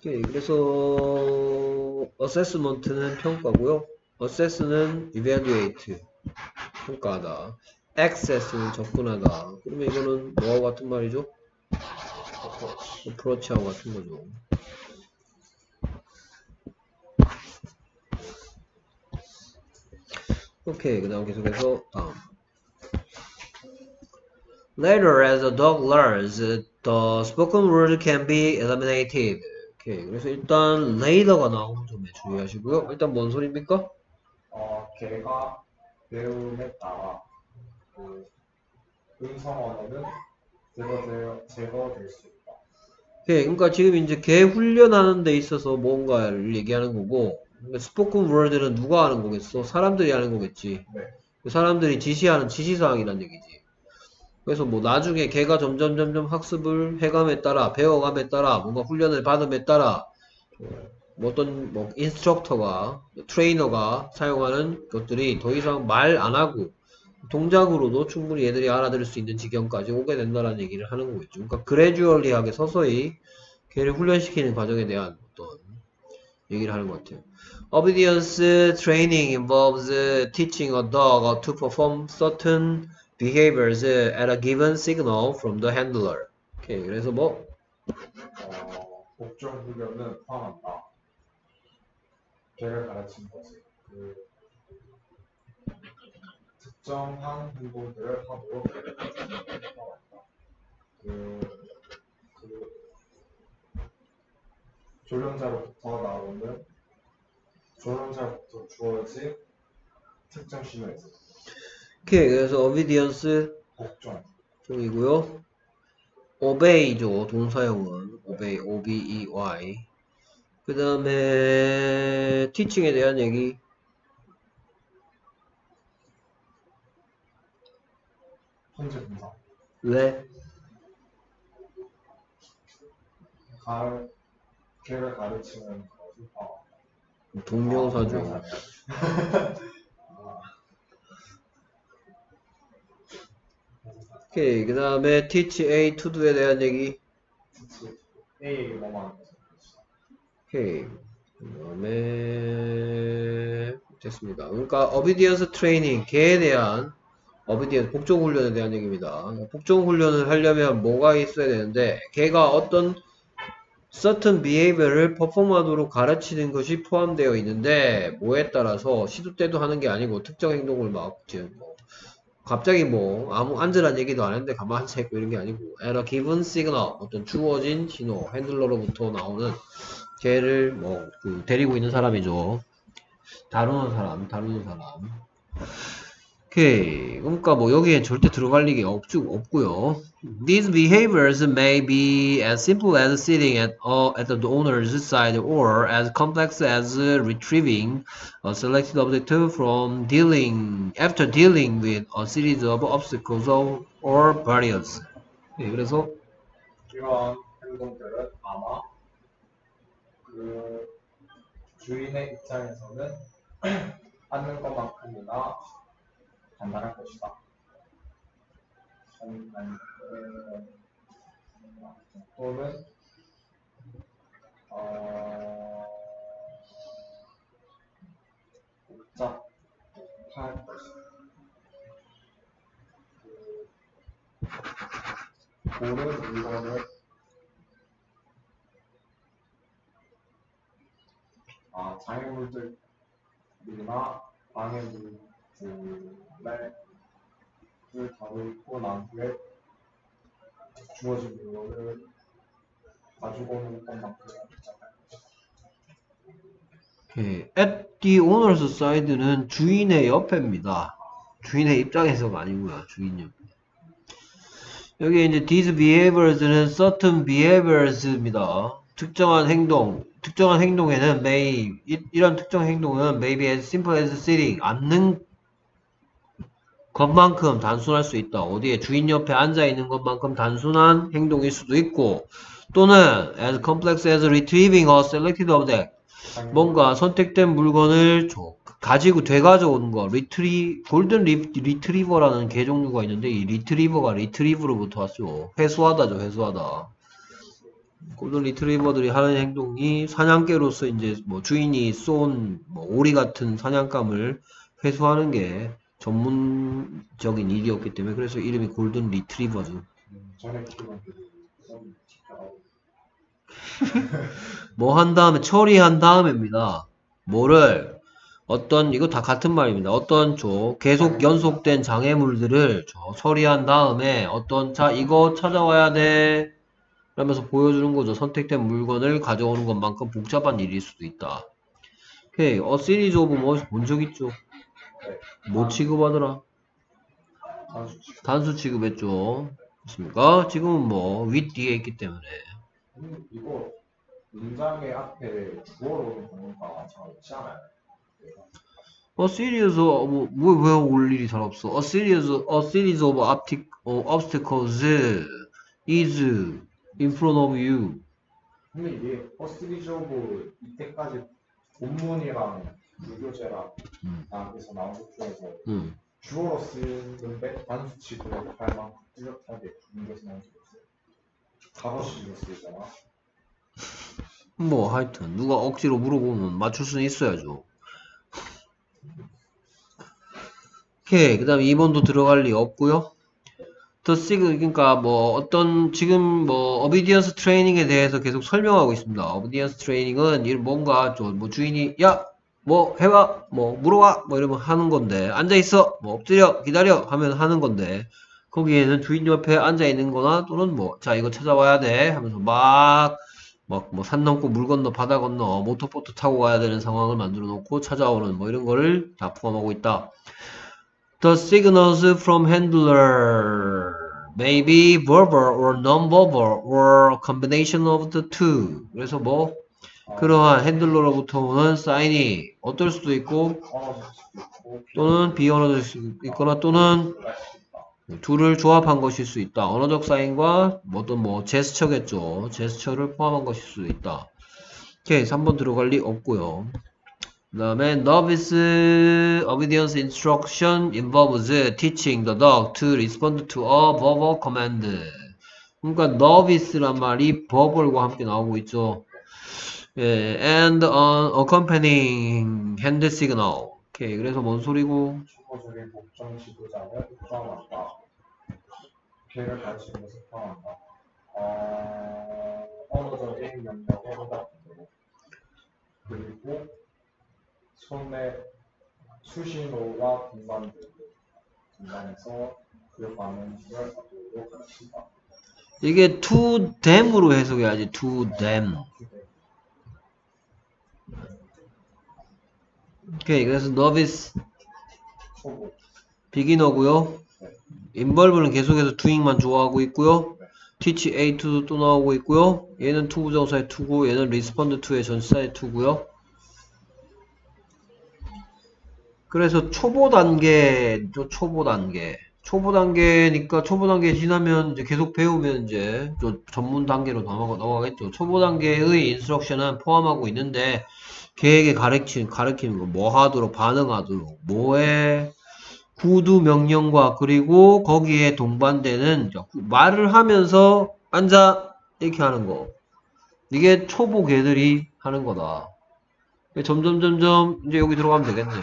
오케이. 그래서 assessment는 평가고요. assess는 evaluate 평가하다. access는 접근하다. 그러면 이거는 뭐하고 같은 말이죠? approach하고 같은 거죠. 오케이. 그 다음 계속해서 다음. Later, as the dog learns, the spoken word can be eliminated. 오케이. 그래서 일단 later가 나오는 점에 주의하시고요. 일단 뭔 소리입니까? 어, 개가 배움에 따라 그 음성 언어는 제거되어 제거될 수 있다. 오케이. 그러니까 지금 이제 개 훈련하는 데 있어서 뭔가를 얘기하는 거고, 그러니까 스포큰 월드는 누가 하는 거겠어? 사람들이 하는 거겠지. 네. 그 사람들이 지시하는 지시사항이란 얘기지. 그래서 뭐 나중에 걔가 점점 점점 학습을 해감에 따라 배워감에 따라 뭔가 훈련을 받음에 따라 뭐 어떤 뭐 인스트럭터가 트레이너가 사용하는 것들이 더 이상 말 안 하고 동작으로도 충분히 얘들이 알아들을 수 있는 지경까지 오게 된다는 얘기를 하는 거겠죠. 그러니까 그래주얼리하게 서서히 걔를 훈련시키는 과정에 대한 어떤 얘기를 하는 것 같아요. Obedience training involves teaching a dog to perform certain behaviors at a given signal from the handler. 오케이, 그래서 뭐 어, 복종 훈련은 포함한다. 개를 가르친 것이 그 특정한 행동들을 하도록. 그, 그 조련자로부터 나오는 조련자로부터 주어진 특정 신호에서 오케이, 그래서 obedience 복종 쪽이고요. obey죠, 동사형은 obey, o-b-e-y. 그 다음에 teaching에 대한 얘기. 현재 분사 왜? 가 개를 가르치는 포함한다. 동명사죠. 오케이, 그 다음에 teach A to do에 대한 얘기. A 뭐만 오케이. 그 다음에 됐습니다. 그러니까 obedience training, 개에 대한 obedience, 복종 훈련에 대한 얘기입니다. 복종 훈련을 하려면 뭐가 있어야 되는데 개가 어떤 certain behavior를 퍼폼하도록 가르치는 것이 포함되어 있는데 뭐에 따라서 시도 때도 하는 게 아니고 특정 행동을 막 지금 뭐 갑자기 뭐 아무 앉으란 얘기도 안 했는데 가만히 앉아 있고 이런 게 아니고 a given signal 어떤 주어진 신호 핸들러로부터 나오는 걔를 뭐 그 데리고 있는 사람이죠. 다루는 사람 다루는 사람 오케이 그러니까 뭐 여기에 절대 들어갈 일이 없죠 없고요 These behaviors may be as simple as sitting at, uh, at the owner's side or as complex as retrieving a selected object from dealing after dealing with a series of obstacles or, or barriers. 예, 그래서 이러한 행동들은 아마 그 주인의 입장에서는 하는 것만큼이나 간단할 것이다. 또는 어, 복잡할 것이다. 그 고른 물건을 아, 장애물들이나 방해물 들을 다루고 난 후에 주어진 물건을 가지고 오는 것만큼. 오케이. at the owner's side는 주인의 옆에입니다. 주인의 입장에서가 아니고요. 주인 옆에. 여기 이제 these behaviors는 certain behaviors입니다. 특정한 행동, 특정한 행동에는 may 이, 이런 특정 행동은 may be as simple as sitting 앉는 것만큼 단순할 수 있다. 어디에 주인 옆에 앉아 있는 것만큼 단순한 행동일 수도 있고 또는 as complex as retrieving a selected object. 뭔가 선택된 물건을 줘- 가지고 되가져오는 거 리트리 골든 리, 리트리버라는 개 종류가 있는데 이 리트리버가 retrieve로부터 왔죠. 회수하다죠 회수하다. 골든 리트리버들이 하는 행동이 사냥개로서 이제 뭐 주인이 쏜 뭐 오리 같은 사냥감을 회수하는 게 전문적인 일이었기 때문에 그래서 이름이 골든 리트리버즈. 뭐 한 다음에 처리한 다음입니다. 뭐를 어떤 이거 다 같은 말입니다. 어떤 조 계속 연속된 장애물들을 저 처리한 다음에 어떤 자 이거 찾아와야 돼 라면서 보여주는 거죠. 선택된 물건을 가져오는 것만큼 복잡한 일일 수도 있다. 오케이. A series of 뭐본적 있죠? 뭐 취급하더라? 단수 취급했죠. 그렇습니까? 지금은 뭐 윗 뒤에 있기 때문에 음, 이거 문장의 앞에 주어로 잘 없지 않아요? A series of 뭐왜 올 일이 잘 없어? A series a series of optic, 어, obstacles is in front of you. 근데 이게 퍼스리즈 오브 이때까지 본문이랑 불교제랑 음. 나에서 나온 것 중에서 음. 주어로 쓰는데 할 만큼 뚜렷하게 분교에서 나온 적 있어요. 가로식으로 쓰잖아. 뭐 하여튼 누가 억지로 물어보면 맞출 수는 있어야죠. 오케이. 그 다음에 2번도 들어갈 리 없고요. 더 시그 그러니까 뭐 어떤 지금 뭐 obedience training에 대해서 계속 설명하고 있습니다. obedience training은 이 뭔가 좀뭐 주인이 야 뭐 해봐 뭐 물어봐 뭐 이러면 하는 건데 앉아 있어 뭐 엎드려 기다려 하면 하는 건데 거기에는 주인 옆에 앉아 있는 거나 또는 뭐 자 이거 찾아와야 돼 하면서 막 막 뭐 산 넘고 물 건너 바다 건너 모터보트 타고 가야 되는 상황을 만들어 놓고 찾아오는 뭐 이런 거를 다 포함하고 있다. The signals from handler may be verbal or non-verbal or combination of the two. 그래서 뭐 아, 그러한 핸들러로부터 오는 사인이 어떨 수도 있고 또는 비언어적 수도 있거나 또는. 둘을 조합한 것일 수 있다. 언어적 사인과 어떤 뭐 제스처겠죠. 제스처를 포함한 것일 수도 있다. 오케이, 3번 들어갈 리 없고요. 그 다음에 novice obedience instruction involves teaching the dog to respond to a verbal command. 그러니까 novice란 말이 verbal과 함께 나오고 있죠. 예, and an accompanying hand signal. 오케이, 그래서 뭔 소리고? 추가적인 목적 지도자를 포함한다. 걔를 가르치는 것을 포함한다. 어, 언어적인 명령에 해당되고 그리고 손의 수신호와 분반들 분반해서 그 반응을 사도록 가르친다. 이게 to them으로 해석해야지 to them 오케이 그래서 초보 beginner고요. involve는 계속해서 doing만 좋아하고 있고요. teach A to도 또 나오고 있고요. 얘는 to 부정사의 to고 얘는 respond to의 전치사의 to고요. 그래서 초보 단계죠 초보 단계. 초보 단계니까 초보 단계 지나면 이제 계속 배우면 이제 좀 전문 단계로 넘어가, 넘어가겠죠. 초보 단계의 인스트럭션은 포함하고 있는데 계획에 가르치, 가르치는 거, 뭐 하도록 반응하도록, 뭐에 구두 명령과 그리고 거기에 동반되는 말을 하면서 앉아 이렇게 하는 거. 이게 초보 개들이 하는 거다. 점점 점점 이제 여기 들어가면 되겠네요.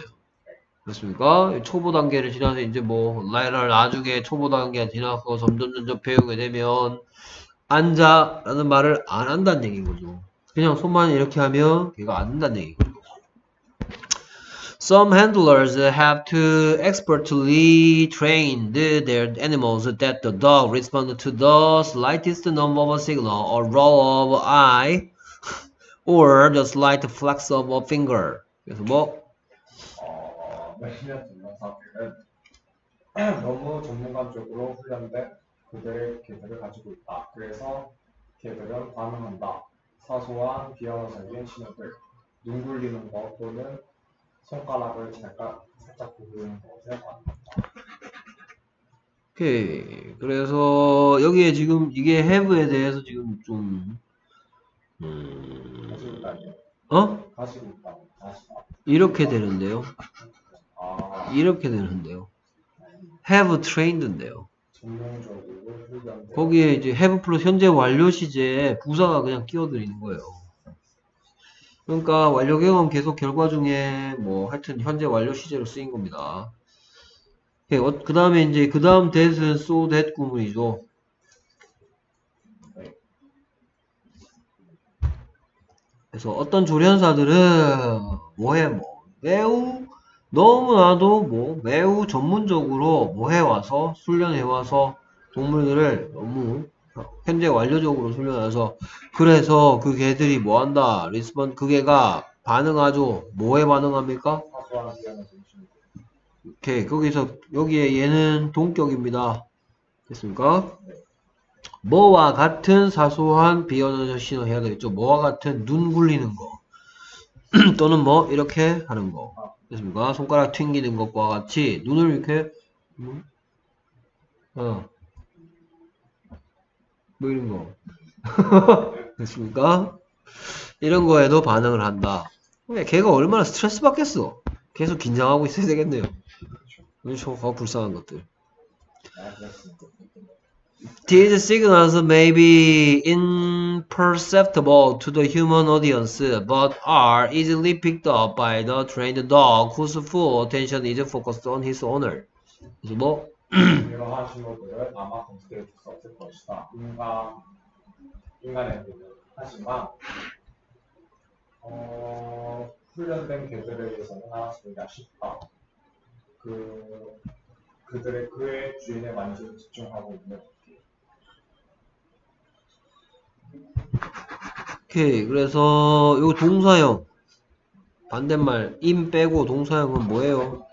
그렇습니까? 초보 단계를 지나서 이제 뭐 나이를 나중에 초보 단계 지나서 점점 점점 배우게 되면 앉아 라는 말을 안 한다는 얘기인 거죠. 그냥 손만 이렇게 하면 걔가 안 한다는 얘기거든요. Some handlers have to expertly train their animals that the dog responds to the slightest non-verbal signal or roll of eye or the slight flex of a finger. 그래서 뭐 어, 몇몇 전문사들은 너무 전문가적으로 훈련된 그들의 개들을 가지고 있다. 그래서 개들은 반응한다. 사소한 비언어적인 신호들, 눈 굴리는 것 또는 손가락을 살짝, 살짝 구부리는 것에 반응한다. 오케이. 그래서 여기에 지금 이게 have에 대해서 지금 좀 음. 어? 이렇게 되는데요. 아, 이렇게 되는데요. have trained인데요. 거기에 이제 have 플러스 현재 완료 시제에 부사가 그냥 끼어들이는 거예요. 그러니까 완료 경험 계속 결과 중에 뭐 하여튼 현재 완료 시제로 쓰인 겁니다. 그 다음에 이제 그 다음 that은 so that 구문이죠. 그래서 어떤 조련사들은 뭐해 뭐 매우 너무나도 뭐 매우 전문적으로 뭐 해와서 훈련해와서 동물들을 너무 현재 완료적으로 훈련해서 그래서 그 개들이 뭐 한다 respond 그 개가 반응하죠 뭐에 반응합니까? 오케이 거기서 여기에 얘는 동격입니다. 됐습니까? 뭐와 같은 사소한 비언어적 신호 해야 되겠죠? 뭐와 같은 눈 굴리는 거. 또는 뭐 이렇게 하는 거 됐습니까? 손가락 튕기는 것과 같이 눈을 이렇게 음, 어. 뭐 이런 거. 됐습니까? 이런 거에도 반응을 한다. 왜 걔가 얼마나 스트레스 받겠어? 계속 긴장하고 있어야 되겠네요. 그렇죠. 어, 불쌍한 것들. These signals may be imperceptible to the human audience, but are easily picked up by the trained dog whose full attention is focused on his owner. 그래서 뭐 이러한 신호들을 아마 검색해 줄 수 없을 것이다. 인간 인간의 눈은 하지만 어, 훈련된 개들에 의해서는 알아채기가 쉽다. 그 그들의 그의 주인의 만족에 집중하고 있는 오케이 그래서 요 동사형 반대말 임 빼고 동사형은 뭐예요?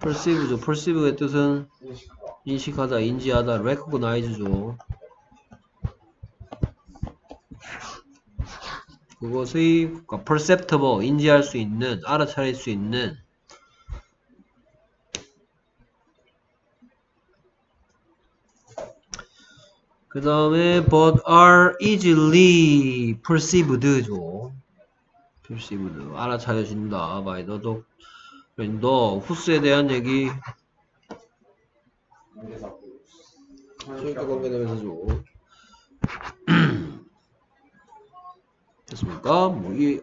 perceive죠. perceive의 뜻은 인식하다. 인식하다, 인지하다, recognize죠. 그것의 그러니까 perceptible, 인지할 수 있는, 알아차릴 수 있는 그 다음에 but are easily perceived죠. perceived, 알아차려진다. by the dog. 너 후스에 대한 얘기 소유가 관계되면서죠. 됐습니까? 뭐, 이,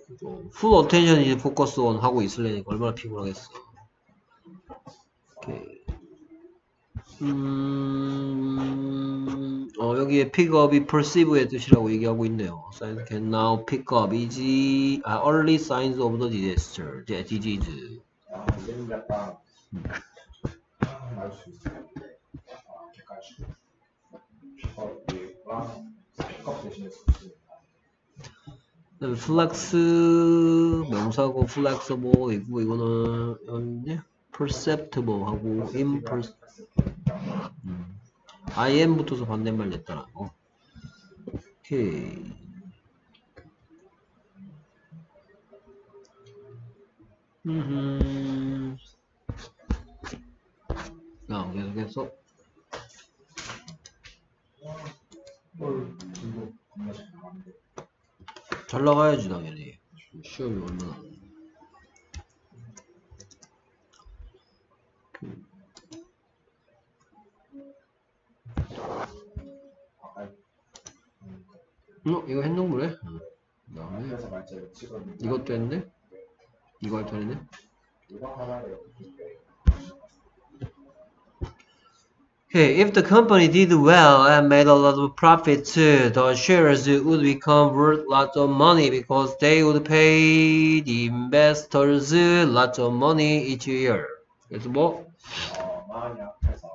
full attention 이제 focus on 하고 있으려니까 얼마나 피곤하겠어. 오케이. 음, 어, 여기에 pickup이 perceive의 뜻이라고 얘기하고 있네요. Science can now pick up easy, 아, early signs of the disaster, 제 disease. 아, 얘는 약간 알수 있어요. 아, 객관식. pick up이랑 pick up 대신에 그다음에 flex 명사고 flexible 이고 이거는 언제 perceptible 하고 imper 음. im 붙어서 반대말 거. 오케이. 음. 자, 계속해서 잘 나가야지 당연히. 시험이 얼마나. 아, 어, 이거 행동부래? 응. 그다음에 그래서 말자를 찍었는데 이것도 했네? 이거 할 뻔했네? 이거 하나를 이렇게 Okay, if the company did well and made a lot of profit, the shares would become worth lots of money because they would pay the investors lots of money each year. 그래서 뭐? 어, 만약 해서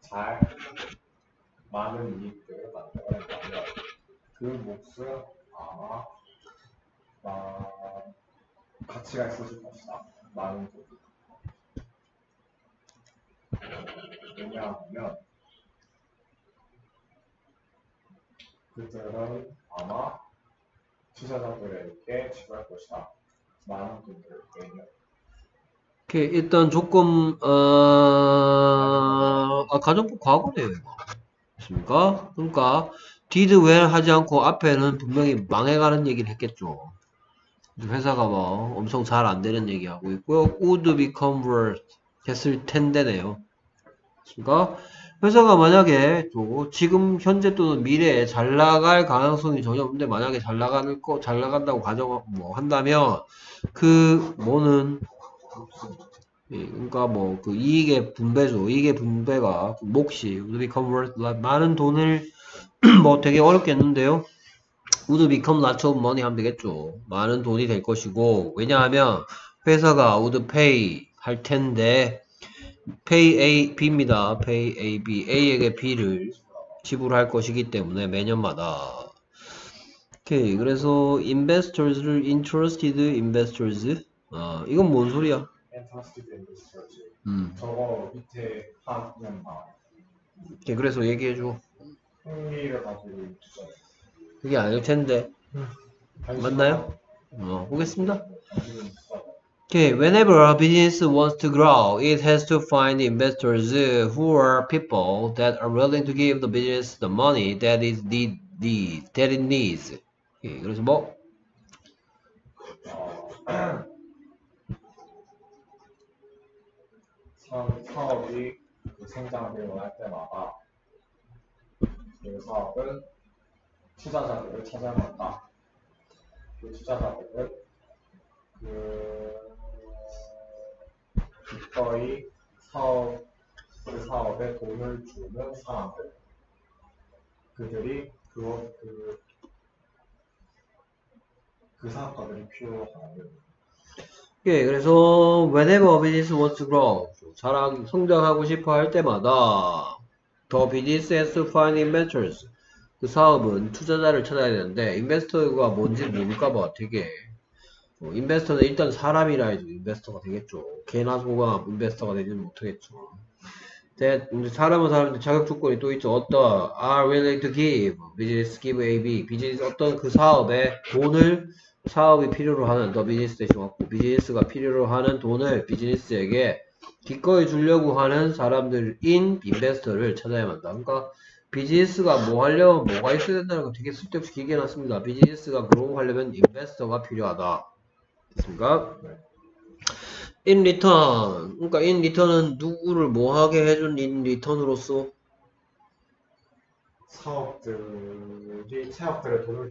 그잘 많은 이익들을 만들어낸다면 그 몫은 아마 아, 가치가 있었을 것이다. 많은 돈. 왜냐하면 그들은 아마 투자자들에게 지불할 것이다. 많은 돈들을 내면 오케이, 일단 조금, 어, 아, 가정법 과거네요, 이거. 됐습니까? 그러니까, did well 하지 않고 앞에는 분명히 망해가는 얘기를 했겠죠. 회사가 뭐 엄청 잘 안 되는 얘기하고 있고요. would be convert 됐을 텐데네요. 그러니까 회사가 만약에 또 지금 현재 또는 미래에 잘 나갈 가능성이 전혀 없는데 만약에 잘 나갈 거 잘 나간다고 가정 뭐 한다면 그 뭐는 예, 그러니까 뭐 그 이익의 분배죠. 이익의 분배가 몫이 would be convert 많은 돈을 뭐 되게 어렵겠는데요. would become lots of money 하면 되겠죠. 많은 돈이 될 것이고 왜냐하면 회사가 would pay 할 텐데 pay A, B입니다. pay A, B. A에게 B를 지불할 것이기 때문에 매년마다 오케이 그래서 investors를 interested investors 아 이건 뭔 소리야? 엔터스티드 인더스트리즈 음 저거 밑에 하면 나와요. 오케이 그래서 얘기해줘 흥미를 가지고 투자. 그게 아닐 텐데 맞나요? 어 보겠습니다 Okay, whenever a business wants to grow, it has to find investors uh, who are people that are willing to give the business the money that is need, need that it needs. Okay, 그래서 뭐 어, 사- 사업이 원할 때마다 그 사업은 투자자들을 찾아간다. 그 투자자들은 그 기꺼이 사업 그 사업에 돈을 주는 사람들 그들이 그, 그 사업가들이 필요하다는 예, 그래서 whenever business wants to grow, 자랑 성장하고 싶어 할 때마다 the business has to find investors. 그 사업은 투자자를 찾아야 되는데 인베스터가 뭔지 모를까 봐 되게 어, 인베스터는 일단 사람이라 해도 인베스터가 되겠죠. 개나 소가 인베스터가 되지는 못하겠죠. That 사람은 사람인데 자격 조건이 또 있죠. 어떤 are willing to give, business give AB, 비즈니스 어떤 그 사업에 돈을 사업이 필요로 하는 the business 대신 왔고 비즈니스가 필요로 하는 돈을 비즈니스에게 기꺼이 주려고 하는 사람들인 investor를 찾아야만 한다. 그러니까 비즈니스가 뭐 하려면 뭐가 있어야 된다는 거 되게 쓸데없이 길게 해놨습니다. 비즈니스가 grow 하려면 investor가 필요하다. 됐습니까? In return. 그러니까 in return은 누구를 뭐 하게 해준 in return으로서 사업들이 사업들에 돈을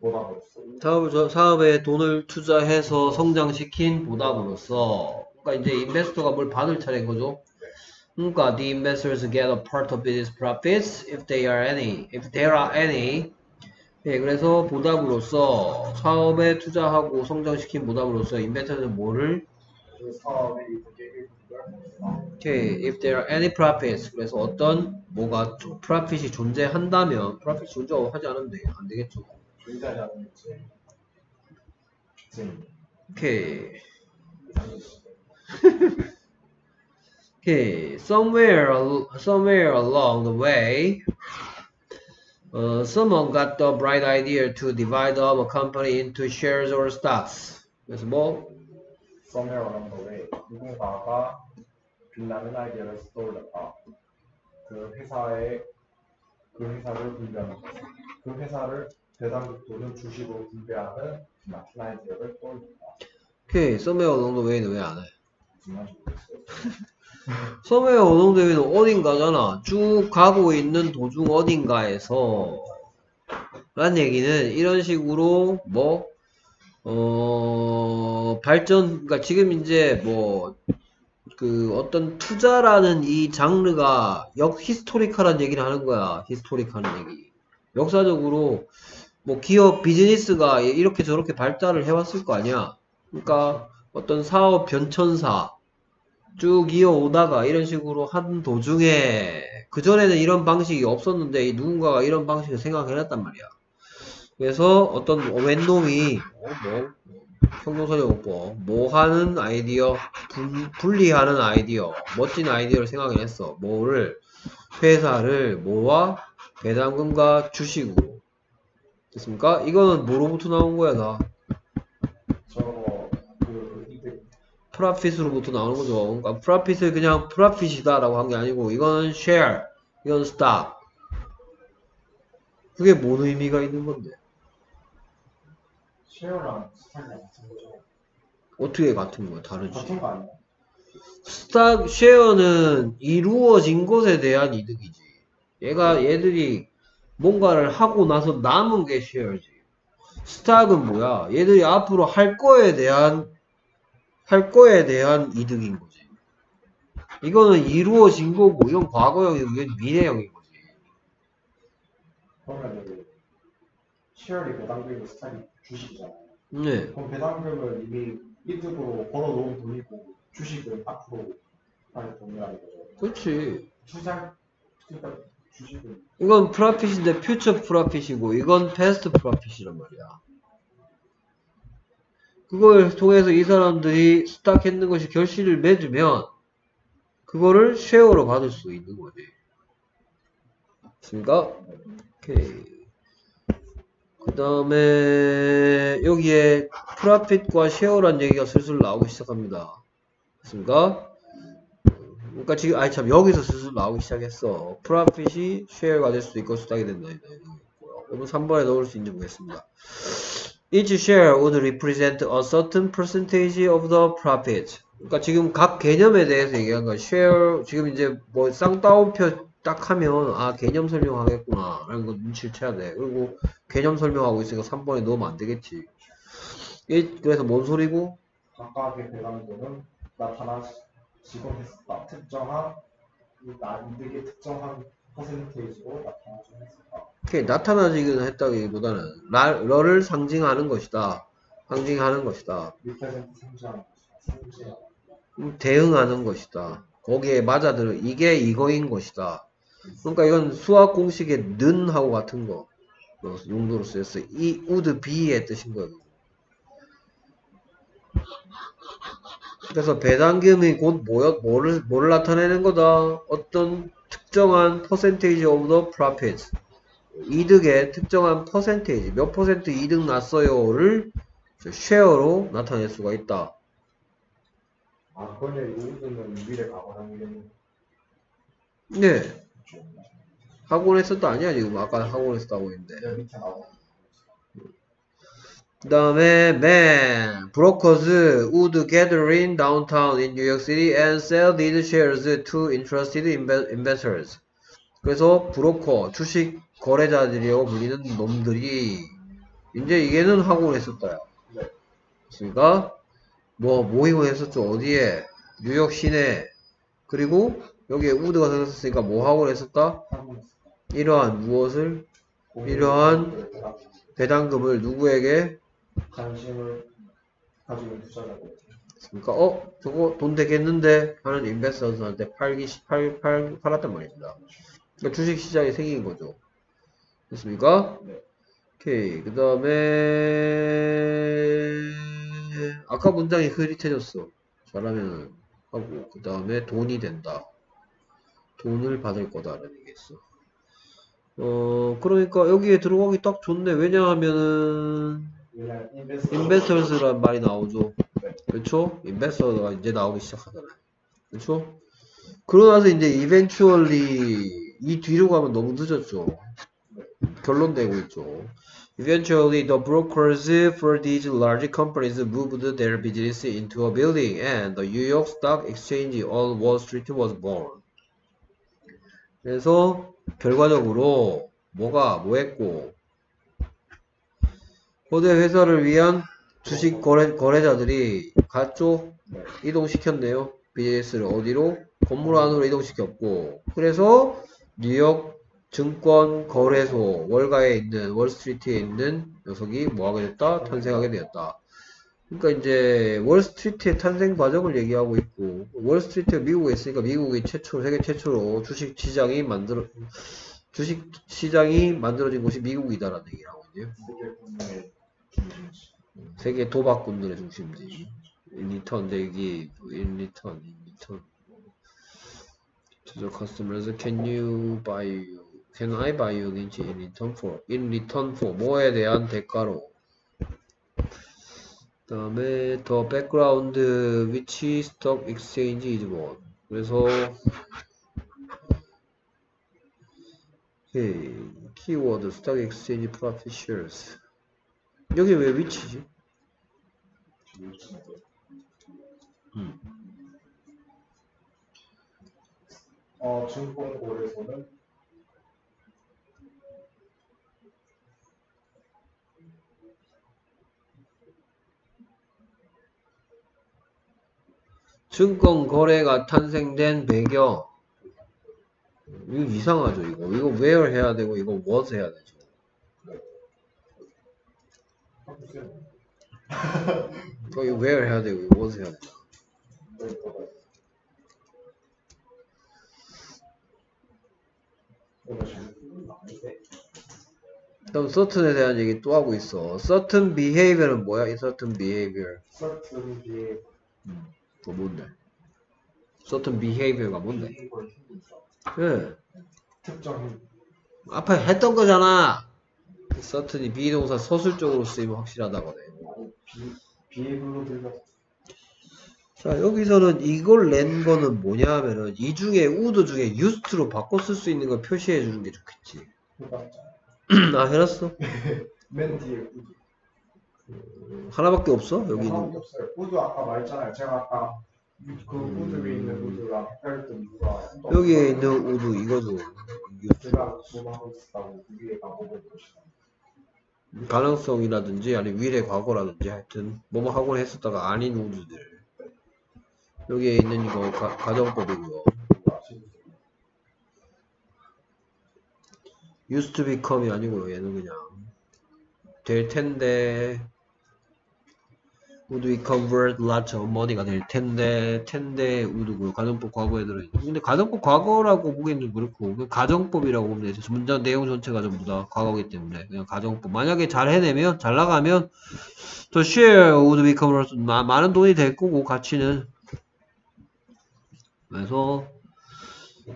보답으로서 사업을, 저- 사업에 돈을 투자해서 성장시킨 보답으로서 그러니까 이제 인베스터가 뭘 받을 차례인 거죠. 그러니까 the investors get a part of business profits if they are any, if there are any. 예, 그래서 보답으로서 사업에 투자하고 성장시킨 보답으로서 인베스터는 뭐를 그 사업이 되게 오케이, if there are any profits. 그래서 어떤 뭐가 조- profit이 존재한다면 profit 존재하지 않으면 돼. 안 되겠죠. 존재하지 않는 지 빚은 오케이. Okay, somewhere, al- somewhere along the way, uh, someone got the bright idea to divide up a company into shares or stocks. 그래서 뭐, somewhere along the way 누군가가 빛나는 아이디어를 떠올렸다. 그 회사의 그 회사를 분배하는 것. 그 회사를 대상급 돈을 주식으로 분배하는 막힌 아이디어를 떠올렸다. 오케이, somewhere along the way는 왜 안 해? somewhere along the way는 어딘가잖아. 쭉 가고 있는 도중 어딘가에서. 라는 얘기는 이런 식으로 뭐, 어, 발전, 그러니까 지금 이제 뭐, 그 어떤 투자라는 이 장르가 역 historical한 얘기를 하는 거야. historical한 얘기. 역사적으로 뭐 기업 비즈니스가 이렇게 저렇게 발달을 해왔을 거 아니야. 그러니까 어떤 사업 변천사 쭉 이어오다가 이런 식으로 한 도중에 그전에는 이런 방식이 없었는데 이 누군가가 이런 방식을 생각해놨단 말이야. 그래서 어떤 웬 놈이 어, 뭐 형용사적어법 뭐 하는 아이디어 분, 분리하는 아이디어 멋진 아이디어를 생각해냈어. 뭐를 회사를 뭐와 배당금과 주식으로 됐습니까? 이거는 뭐로부터 나온 거야 다그 프라핏으로부터 나오는 거죠. 그러니까 프라핏을 그냥 프라핏이다 라고 한 게 아니고 이거는 share, 이건 stock. 그게 뭔 의미가 있는 건데? share랑 stock이랑 같은 거죠. 어떻게 같은 거야? 다르지. 같은 거 아니야? stock share는 이루어진 것에 대한 이득이지. 얘가 얘들이 뭔가를 하고 나서 남은 게 쉐어지. stock은 뭐야? 얘들이 앞으로 할 거에 대한 할 거에 대한 이득인 거지. 이거는 이루어진 거고 이건 과거형이고 이건 미래형인 거지. 그러면 share이 배당금이 stock이 주식이잖아요. 네. 그럼 배당금을 이미 이득으로 벌어놓은 돈이고 주식은 앞으로 할 돈이라는 거죠. 그렇지. 투자 그러니까 주식은 이건 profit인데 future profit이고 이건 past profit이란 말이야. 그걸 통해서 이 사람들이 stock 했는 것이 결실을 맺으면 그거를 share로 받을 수 있는 거지. 됐습니까? 오케이. 그 다음에 여기에 profit과 share란 얘기가 슬슬 나오기 시작합니다. 됐습니까? 그러니까 지금 아니 참 여기서 슬슬 나오기 시작했어. profit이 share가 될 수도 있고 수당이 된다. 여러분 3번에 넣을 수 있는지 보겠습니다. Each share would represent a certain percentage of the profit. 그러니까 지금 각 개념에 대해서 얘기한 거야. share 지금 이제 뭐 쌍따옴표 딱 하면 아 개념 설명하겠구나 라는 거 눈치를 채야 돼. 그리고 개념 설명하고 있으니까 3번에 넣으면 안 되겠지. 이- 그래서 뭔 소리고? 각각의 배당금은 나타나지고 했었다. 특정한 이득의 특정한 퍼센테이지로 나타나지고 했었다. 이렇게 나타나지기는 했다기보다는 라, 러를 상징하는 것이다. 상징하는 것이다. represent 상징하는 것이다. 상징하는 음, 대응하는 것이다. 거기에 맞아들어 이게 이거인 것이다. 그러니까 이건 수학 공식의 는하고 같은 거 어, 용도로 쓰였어. 이 would be의 뜻인 거예요. 그래서 배당금이 곧 뭐여, 뭐를, 뭐를 나타내는 거다. 어떤 특정한 percentage of the profit. 이득의 특정한 퍼센테이지, 몇 퍼센트 이득 났어요를 쉐어로 나타낼 수가 있다. 아, 그건요, 이우드는 미래 과거형이겠네. 네. 학원에서도 아니야, 지금. 아까 학원에서 하고 있는데. 그 다음에 man brokers would gather in downtown in New York City and sell these shares to interested inve- investors. 그래서 브로커, 주식 거래자들이라고 불리는 놈들이 이제 이게는 하고 했었다요. 네. 그러니까 뭐 모임을 했었죠. 어디에? 뉴욕 시내. 그리고 여기에 우드가 생겼으니까 뭐 하고 했었다? 한번 이러한 무엇을 이러한 배당금을 누구에게 관심을 가지고 있는 투자자들. 그러니까 어 저거 돈 되겠는데 하는 인베스터한테 팔기 시- 팔, 팔, 팔았단 말입니다. 그러니까 주식 시장이 생긴 거죠. 됐습니까? 네. 오케이 그 다음에 아까 문장이 흐릿해졌어. 잘하면 하고 그 다음에 돈이 된다. 돈을 받을 거다라는 얘기 있어. 어 그러니까 여기에 들어가기 딱 좋네. 왜냐하면은 인베스터스란 말이 나오죠. 네. 그렇죠? 인베스터가 이제 나오기 시작하잖아요. 그렇죠? 그러고 나서 이제 eventually 이 뒤로 가면 너무 늦었죠. 결론되고 있죠. Eventually, the brokers for these large companies moved their business into a building, and the New York Stock Exchange on Wall Street was born. 그래서 결과적으로 뭐가 뭐 했고 거대 회사를 위한 주식 거래, 거래자들이? 네. 이동시켰네요. 비즈니스를 어디로? 건물 안으로 이동시켰고. 그래서 뉴욕 증권 거래소 월가에 있는 월스트리트에 있는 녀석이 뭐하게 됐다? 탄생하게 되었다. 그러니까 이제 월스트리트의 탄생 과정을 얘기하고 있고 월스트리트가 미국에 있으니까 미국이 최초 세계 최초로 주식 시장이 만들어 주식 시장이 만들어진 곳이 미국이다라는 얘기를 하고 있네요. 세계 도박꾼들의 중심지. 인리턴 대기, 인리턴, 인리턴. To the customers, can you buy you? Can I buy you in return for? In return for 뭐에 대한 대가로. 그다음에 the background which stock exchange is what? 그래서 오케이. 키워드 stock exchange profit shares. 여기 왜 위치지? 음. 어, 증권거래소는 증권 거래가 탄생된 배경. 이거 이상하죠, 이거. 이거 where 해야 되고, 이거 was 해야 되죠. 이거 where 해야 되고, 이거 was 해야 아닌데. 그럼 certain에 대한 얘기 또 하고 있어. certain behavior는 뭐야? 이 certain behavior. certain behavior 그거 뭔데? certain behavior가 뭔데? 있어. 예. 특정 힘. 앞에 했던 거잖아. certain이 비동사 서술적으로 쓰이면 확실하다고 돼. 아니 비 비행으로 들려. 자 여기서는 이걸 낸 거는 뭐냐 하면은 이 중에 would 중에 used로 바꿔 쓸 수 있는 걸 표시해 주는 게 좋겠지. 아 해놨어? 맨 뒤에 우드. 하나밖에 없어? 하나밖에 여기는 없어요. 우드 아까 말했잖아요. 제가 아까 그 우드 위에 있는 우드랑 헷갈렸던 우드가 여기에 있는 우드 used. 제가 조망하고 있었다고 위에 가 보고 있시다 가능성이라든지 아니 미래 과거라든지 하여튼 뭐뭐 하곤 했었다가 아닌 우드들 여기에 있는 이거 가, 가정법이고요 used to become이 아니고요 얘는 그냥 될 텐데 would become worth lots of money가 될 텐데 텐데 would고요 가정법 과거에 들어 있는. 근데 가정법 과거라고 보기에는 좀 그렇고 그 가정법이라고 보면 되죠 문장 내용 전체가 전부 다 과거기 때문에 그냥 가정법. 만약에 잘 해내면 잘 나가면 더 share would become 마- 많은 돈이 될 거고 가치는. 그래서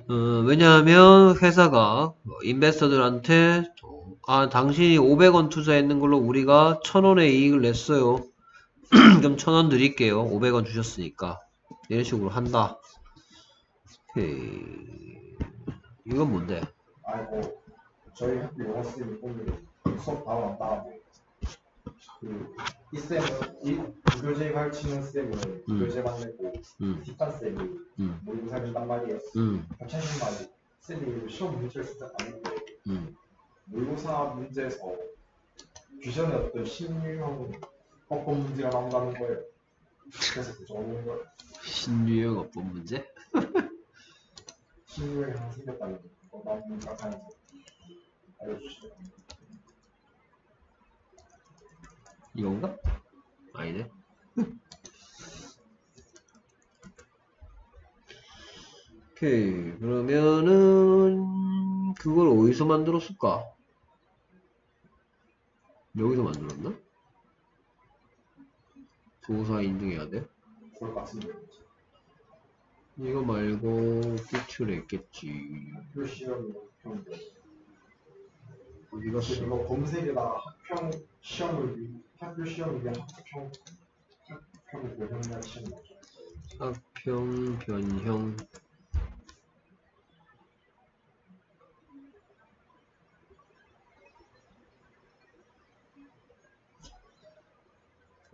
어, 왜냐하면 회사가 인베스터들한테 아 당신이 500원 투자했는 걸로 우리가 1000원의 이익을 냈어요. 그럼 1000원 드릴게요. 500원 주셨으니까 이런 식으로 한다. 오케이. 이건 뭔데? 아이고 저희 학교 영어 쌤이 오늘 수업 바로 안 따는데 그이 쌤은 이 교재 가르치는 쌤은 음. 교재만 내고 음, 뒷반 쌤이 음, 모의고사 준단 말이에요. 음, 합창신 말이 쌤이 시험 문제를 않는데 음. 모의고사 문제에서 규전의 어떤 신유 형 법권 문제가 나온다는 거예요. 그래서 그 적는 거예요. 신유형 어법 문제? 신유형이 하나 생겼다는 거 나온 가상에서 알려주시죠. 이건가? 아니네. 오케이. 그러면은 그걸 어디서 만들었을까? 여기서 만들었나? 조사 인증해야 돼? 그럴 것 같은데. 이거 말고 기출에 있겠지. 시험 평 어디 갔어? 이거 검색에다가 학평 시험을 위- 학교 시험을 위한 학평 학평 고정량 시험. 학평 변형 그래서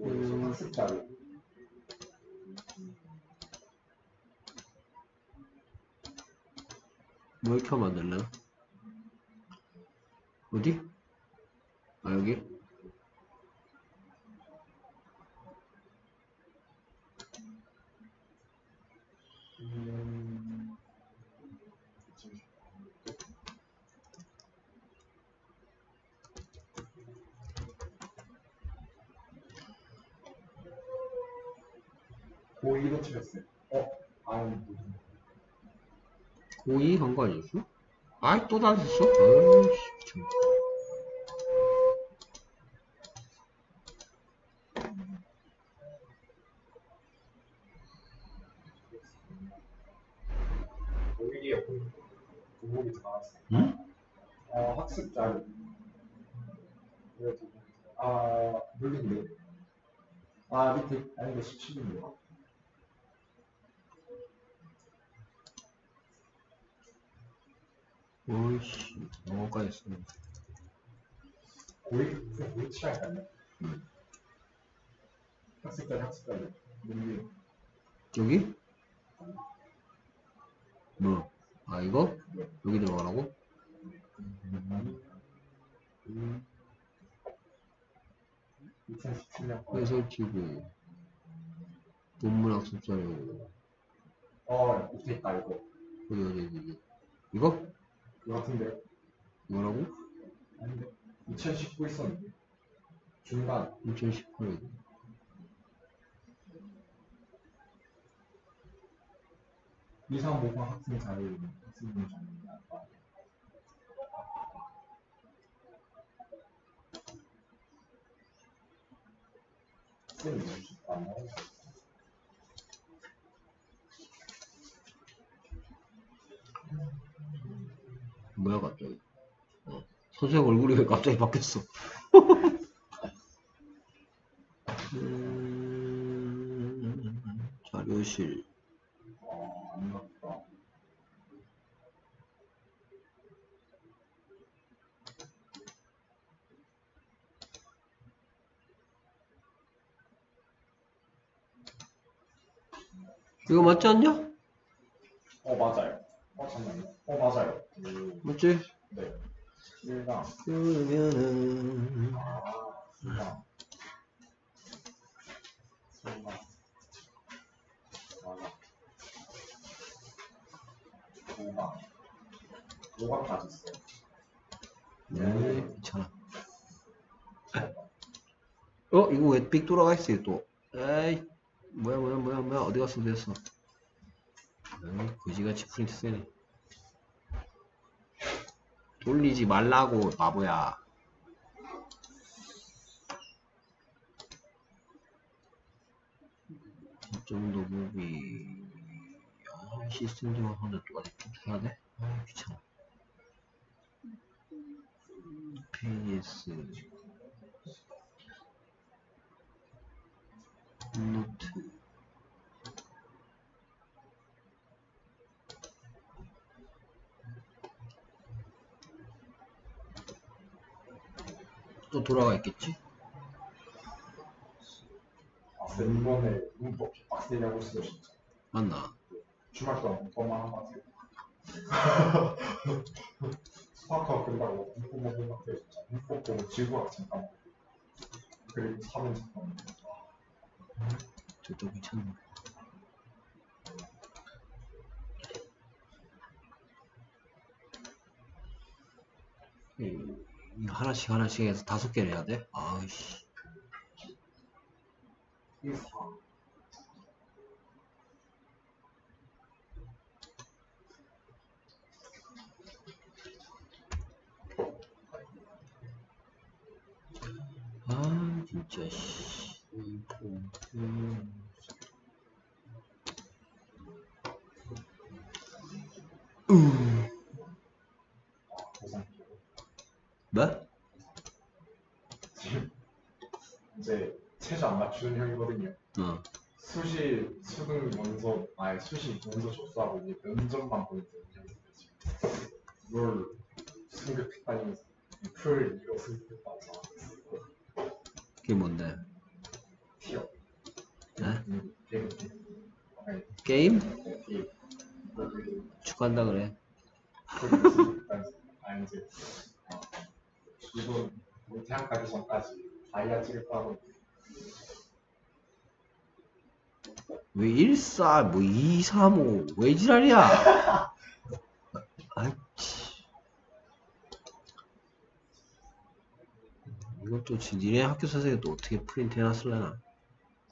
음. 안 될래나? 어디? 아 여기? 음, 고2로 틀렸어요. 어? 아니 무슨 고2 한거 아니었어? 아이 또 다녔어? 아이씨 참. 고1이에 공목이 더 나왔어요. 응? 어, 학습 자료. 아 물린데. 아 밑에 아닌데 17인데요. 어이씨 영어까지 쓰네 고1 고1 치아 헷갈려. 음. 학습까지 학습까지 문제 여기? 뭐? 아 이거? 여기 들어가라고? 음, 2017년 해설지구 본문학 습 자료 어 있다 이거 어디 어디 어디 이거? 이거 같은데 이거라고? 아닌데 2019 있었는데 중간 2018년 이상 모방 학생 자료 학생 문제입니다. 쌤이 너무 쉽다. 안 나오네. 뭐야 갑자기 어. 선생 얼굴이 왜 갑자기 바뀌었어 음, 자료실. 이거 맞지 않냐? 어 맞아요. 어 잠깐만요. 어 맞아요. 그, 맞지? 네. 1강 그러면은 아 2강 3강 맞아. 5강 5강까지 있어요. 네 괜찮아 어 이거 왜삑 돌아가 있어요 또 에이 뭐야 뭐야 뭐야 뭐야 어디 갔어 어디 갔어 에이, 거지같이 프린트 세네 돌리지 말라고 바보야. 이 정도 무비 아, 시스템 좀 하는데 또또 해야 돼? 아 귀찮아. PS 노트 또 돌아가 있겠지? 아, 쌤 이번에 문법 빡세게 하고 있어요 진짜. 맞나? 주말 동안 문법만 한것 같아요. 수학하고 끝나고 문법만 같아요 진짜. 문법 보고 지구학 잠깐. 그리고 사문 잠깐. 저도 괜찮네 이- 이거 하나씩 하나씩 해서 다섯 개를 해야 돼? 아이씨. 아 진짜 씨 음, 음. 음. 계산. 뭐? 지금 이제 최저 안 맞추는 형이거든요. 어. 수시 수능 원서 아니 수시 원서 접수하고 이제 면접만 보는 형이거든요. 지금. 그걸 승급했다니면서 풀 이거 승급했다고. 그게 뭔데? 티어. 네? 게임. 아니 게임? 네, 게임. 축하한다 그래 아 이제 어, 이번 우리 대학 가기 전까지 다이아 찍을 거라고 왜 14, 뭐 2, 3, 5, 왜 지랄이야? 아이치. 이것도 지 니네 학교 선생님이 또 어떻게 프린트 해놨을래나?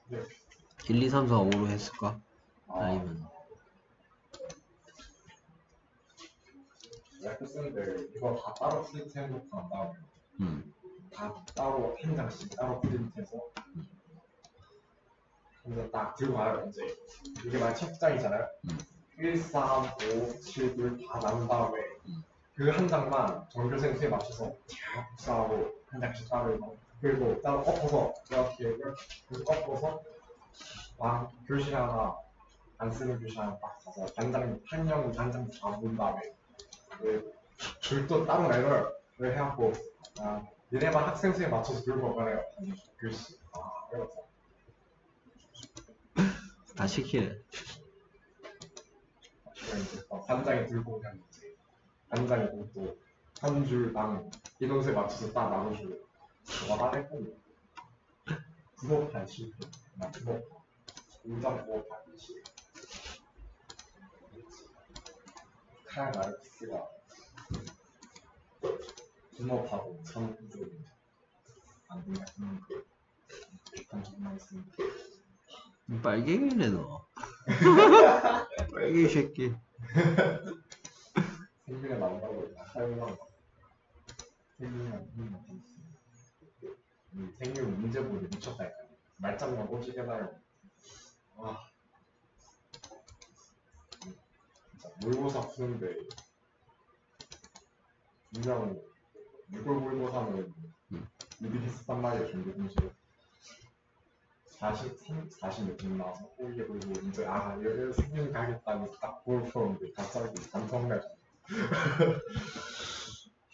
네. 1, 2, 3, 4, 5로 했을까? 아, 아니면, 약교 쓰는데 이거 다 따로 프린트 해놓고 난 다음에 음, 다 따로 한 장씩 따로 프린트해서. 그래서 딱 들고 가요 이제. 이게 만약 책장이잖아요. 음. 1, 3, 5, 7, 9다 나눈 다음에 음. 그한 장만 전교생 수에 맞춰서 쫙 복사하고 한 장씩 따로 그리고 따로 엎어서 이렇게 이렇게 엎어서 막 교실 하나 안 쓰는 교실 하나 딱 가서 단장 한영 단장 다 본 다음에 그 줄도 따로 내려요 해갖고 아, 얘네만 학생 수에 맞춰서 들고 가요 글씨. 아, 어렵다. 다 시키네. 그럼 이제 어, 한 장에 들고 오면 이제 한 장에 또한 줄당 인원수에 맞춰서 딱 나눠주고 와 했거든요. 부모판 실패. 나 부모판. 우장 부모판 실패. 카야 마르크스가 주먹하고 전 부족입니다. 감사합니다. 빨갱이네 너. 빨갱이 새끼. 생명에 망가고 사용한 거. 생명이랑 생명 이 생명 문제보기 미쳤다니까. 말장난 꼬치게 봐요. 와. 진짜 물고사 푸는데. 인정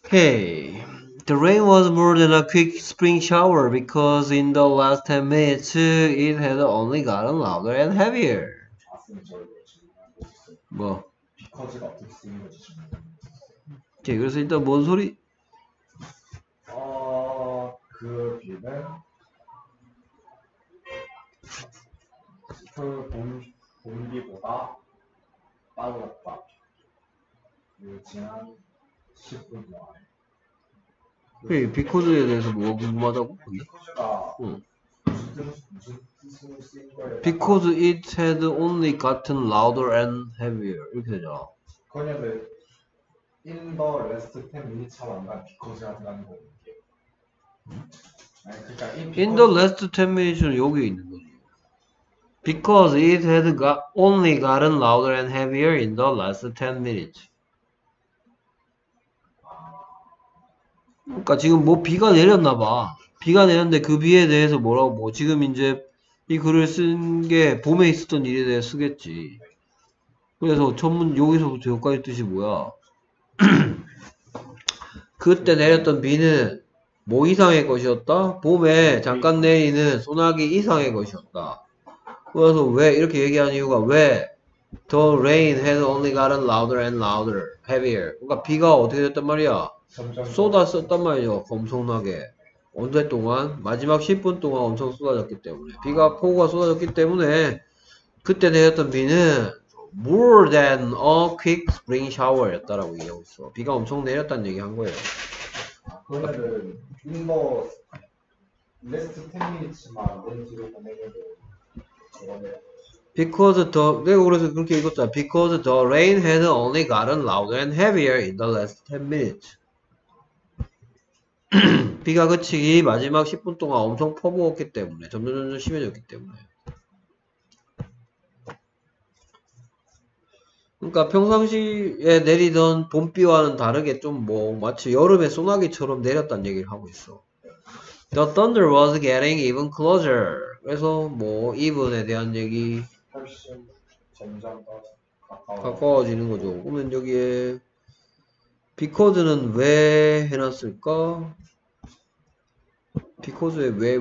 Hey, The rain was more than a quick spring shower because in the last 10 minutes it had only gotten louder and heavier. 뭐? 어, 그 비는 그 본, 본비보다 빠르다. 그 지난 10분 동안에. 그 비코즈에 대해서 뭐가 궁금하다고? 거기? 비커즈가 응. Because it had only gotten louder and heavier. 이렇게 되잖아. 그런데 in the last 10 minutes 하면 비커즈가 in, In the last 10 minutes는 여기 있는 거지. Because it had got, only gotten louder and heavier in the last 10 minutes. 그러니까 지금 뭐 비가 내렸나 봐. 비가 내렸는데 그 비에 대해서 뭐라고 뭐 지금 이제 이 글을 쓴 게 봄에 있었던 일에 대해 쓰겠지. 그래서 전문 여기서부터 여기까지 뜻이 뭐야? 그때 내렸던 비는 뭐 이상의 것이었다? 봄에 잠깐 내리는 소나기 이상의 것이었다. 그래서 왜 이렇게 얘기하는 이유가 왜 The rain had only gotten louder and louder, heavier. 그러니까 비가 어떻게 됐단 말이야? 쏟았었단 말이죠. 엄청나게. 언제 동안? 마지막 10분 동안 엄청 쏟아졌기 때문에. 비가, 폭우가 쏟아졌기 때문에, 그때 내렸던 비는 more than a quick spring shower 였다라고 얘기하고 있어. 비가 엄청 내렸다는 얘기 한 거예요. 그러면은 인더 레스트 10 minutes만 맨 뒤로 보내면은 그러면 Because the, 내가 그래서 그렇게 읽었잖아. Because the rain had only gotten louder and heavier in the last 10 minutes. 비가 그치기 마지막 10분 동안 엄청 퍼부었기 때문에, 점점 점점 심해졌기 때문에. 그러니까 평상시에 내리던 봄비와는 다르게 좀 뭐 마치 여름에 소나기처럼 내렸다는 얘기를 하고 있어. The thunder was getting even closer. 그래서 뭐 even에 대한 얘기 훨씬 점점 더 가까워. 가까워지는 거죠. 그러면 여기에 because는 왜 해놨을까? Because에 왜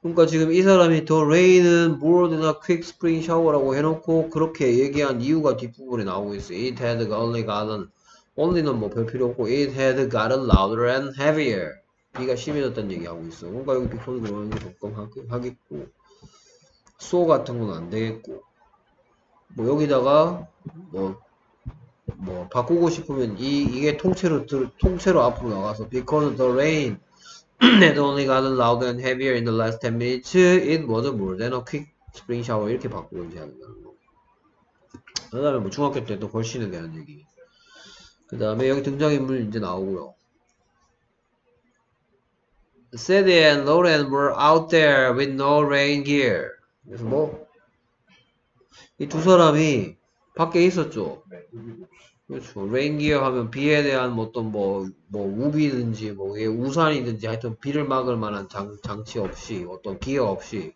그러니까 지금 이 사람이 the rain은 more than a quick spring shower라고 해놓고 그렇게 얘기한 이유가 뒷부분에 나오고 있어요. It had only gotten only는 뭐 별 필요 없고 it had gotten louder and heavier 비가 심해졌다는 얘기하고 있어. 그러니까 여기 because 들어가는 게 조금 하겠- 하겠고 so 같은 건 안 되겠고 뭐 여기다가 뭐뭐 바꾸고 싶으면 이 이게 통째로 들, 통째로 앞으로 나가서 because the rain had only gotten louder and heavier in the last 10 minutes it was more than a quick spring shower 이렇게 바꾸고 이제 하는 거고 그 다음에 뭐 중학교 때또 걸신에 대한 얘기 그 다음에 여기 등장인물 이제 나오고요 Sadie and Lauren were out there with no rain gear 그래서 뭐 이 두 사람이 밖에 있었죠 네, 그렇죠. 레인기어 하면 비에 대한 뭐 어떤 뭐, 뭐 우비든지 뭐 우산이든지 하여튼 비를 막을 만한 장, 장치 없이 어떤 기어 없이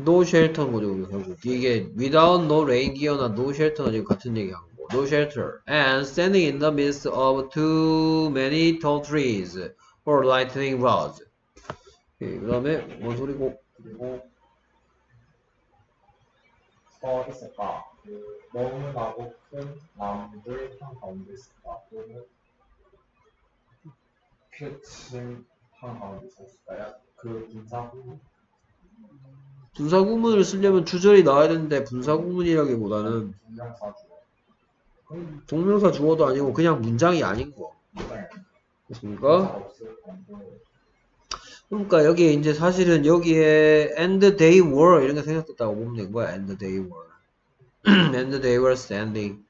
no shelter인 거죠. 결국 이게 without no rain gear나 no shelter나 지금 같은 얘기 한 거. no shelter and standing in the midst of too many tall trees or lightning rods. 그 다음에 뭔 소리고? 그리고 서 있을까? 그 너무나도 큰 나무들 한가운데 있을까? 또는 피레침 한가운데 있었을까요? 그 분사구 분사구문을 쓰려면 주절이 나와야 되는데 분사구문이라기보다는 분명사 주어 동명사 주어도 아니고 그냥 문장이 아닌 거. 정도 그러니까 여기에 이제 사실은 여기에 and they were 이런 게 생겼다고 보면 되는 거야. and they were. and they were standing.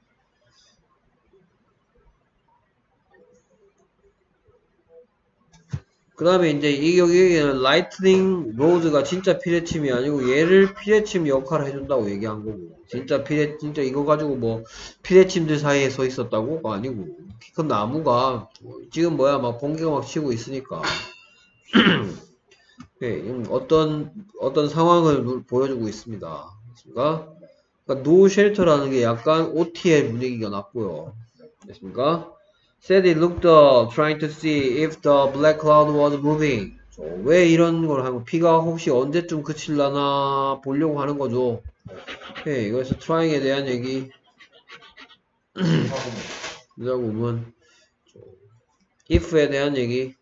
그 다음에 이제 이 여기에는 lightning rod가 진짜 피레침이 아니고 얘를 피레침 역할을 해준다고 얘기한 거고 진짜 피레 진짜 이거 가지고 뭐 피레침들 사이에 서 있었다고가 아니고 키 큰 나무가 뭐 지금 뭐야 막 번개가 막 치고 있으니까 예, 음, 어떤 어떤 상황을 누- 보여주고 있습니다. 됐습니까? 그러니까 no shelter라는 게 약간 OTL 분위기가 났고요. 됐습니까? Said he looked up, trying to see if the black cloud was moving. 저, 왜 이런 걸 하고 비가 혹시 언제쯤 그칠라나 보려고 하는 거죠. 예, 이거에서 trying에 대한 얘기, 누자구문, if에 대한 얘기,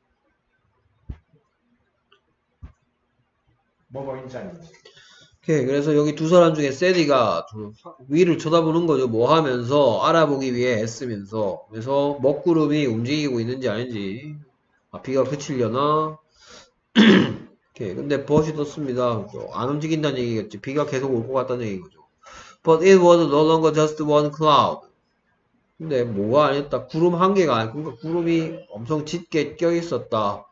뭐뭐인지 아닌지 오케이. 그래서 여기 두 사람 중에 세디가 좀 위를 쳐다보는 거죠. 뭐 하면서 알아보기 위해 애쓰면서. 그래서 먹구름이 움직이고 있는지 아닌지. 아, 비가 그치려나? 오케이. 근데 벗이 떴습니다. 안 움직인다는 얘기겠지. 비가 계속 올 것 같다는 얘기죠. But it was no longer just one cloud. 근데 뭐가 아니었다. 구름 한 개가 아니고, 그러니까 구름이 엄청 짙게 껴 있었다.